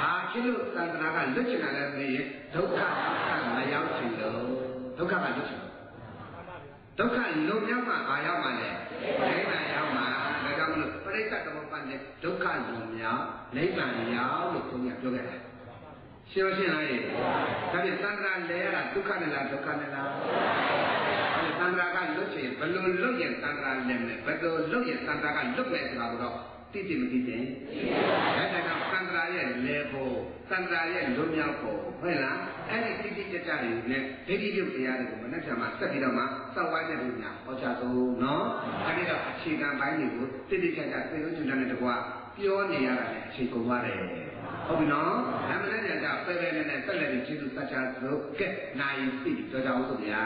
ဘာဖြစ်လို့တန္တရာကလွတ်ချင်တာလဲသိရင်ဒုက္ခကမရောက်ချင်လို့ဒုက္ခကလွတ်ချင် ဒုက္ခလုံမြောက်မှဘာရောက်မှလဲနိဗ္ဗာန်ရောက်မှဒါကြောင့်မလို့ပရိစ္ဆေသမုပ္ပါဒ်နဲ့ဒုက္ခလုံမြောက်နိဗ္ဗာန်ရောက်လို့ဘုရားပြောခဲ့တာရှင်းရှင်းလားရေဒါပြန်သံဃာလဲရတာဒုက္ခနဲ့လားဒုက္ခနဲ့လားအဲသံဃာကလွတ်ချင်ဘယ်လိုလွတ်ရင်သံဃာလဲမယ်ဘယ်လိုလွတ်ရင်သံဃာကလွတ်မယ်ဆိုတာကိုတော့ သိတယ်မသိတယ်အဲဒါကြောင့်သံဃာရဲ့လဲဖို့သံဃာရဲ့လွတ်မြောက်ဖို့ဟုတ်လားအဲ့ဒီတိတိကျကျတွေနဲ့ဒိဋ္ဌိပြုတ်တရားတွေကိုမနှက်ချာမှာဆက်ပြီးတော့မှစောက်ဝိုင်းတဲ့လူများဟောကြားဆုံးနော်အဲဒီတော့အခြေခံပိုင်းတွေကိုတိတိကျကျသိလို့ကျွမ်းတဲ့တကွာပြောနေရတာလည်းအချိန်ကုန်သွားတယ်ဟုတ်ပြီနော်ဒါမှလည်းကြပဲပဲနဲ့နဲ့ဆက်လက်ပြီးကျေးဇူးဆက်ချစို့ကဲနိုင်ပြီကြောကြအောင်ဆိုဗျာ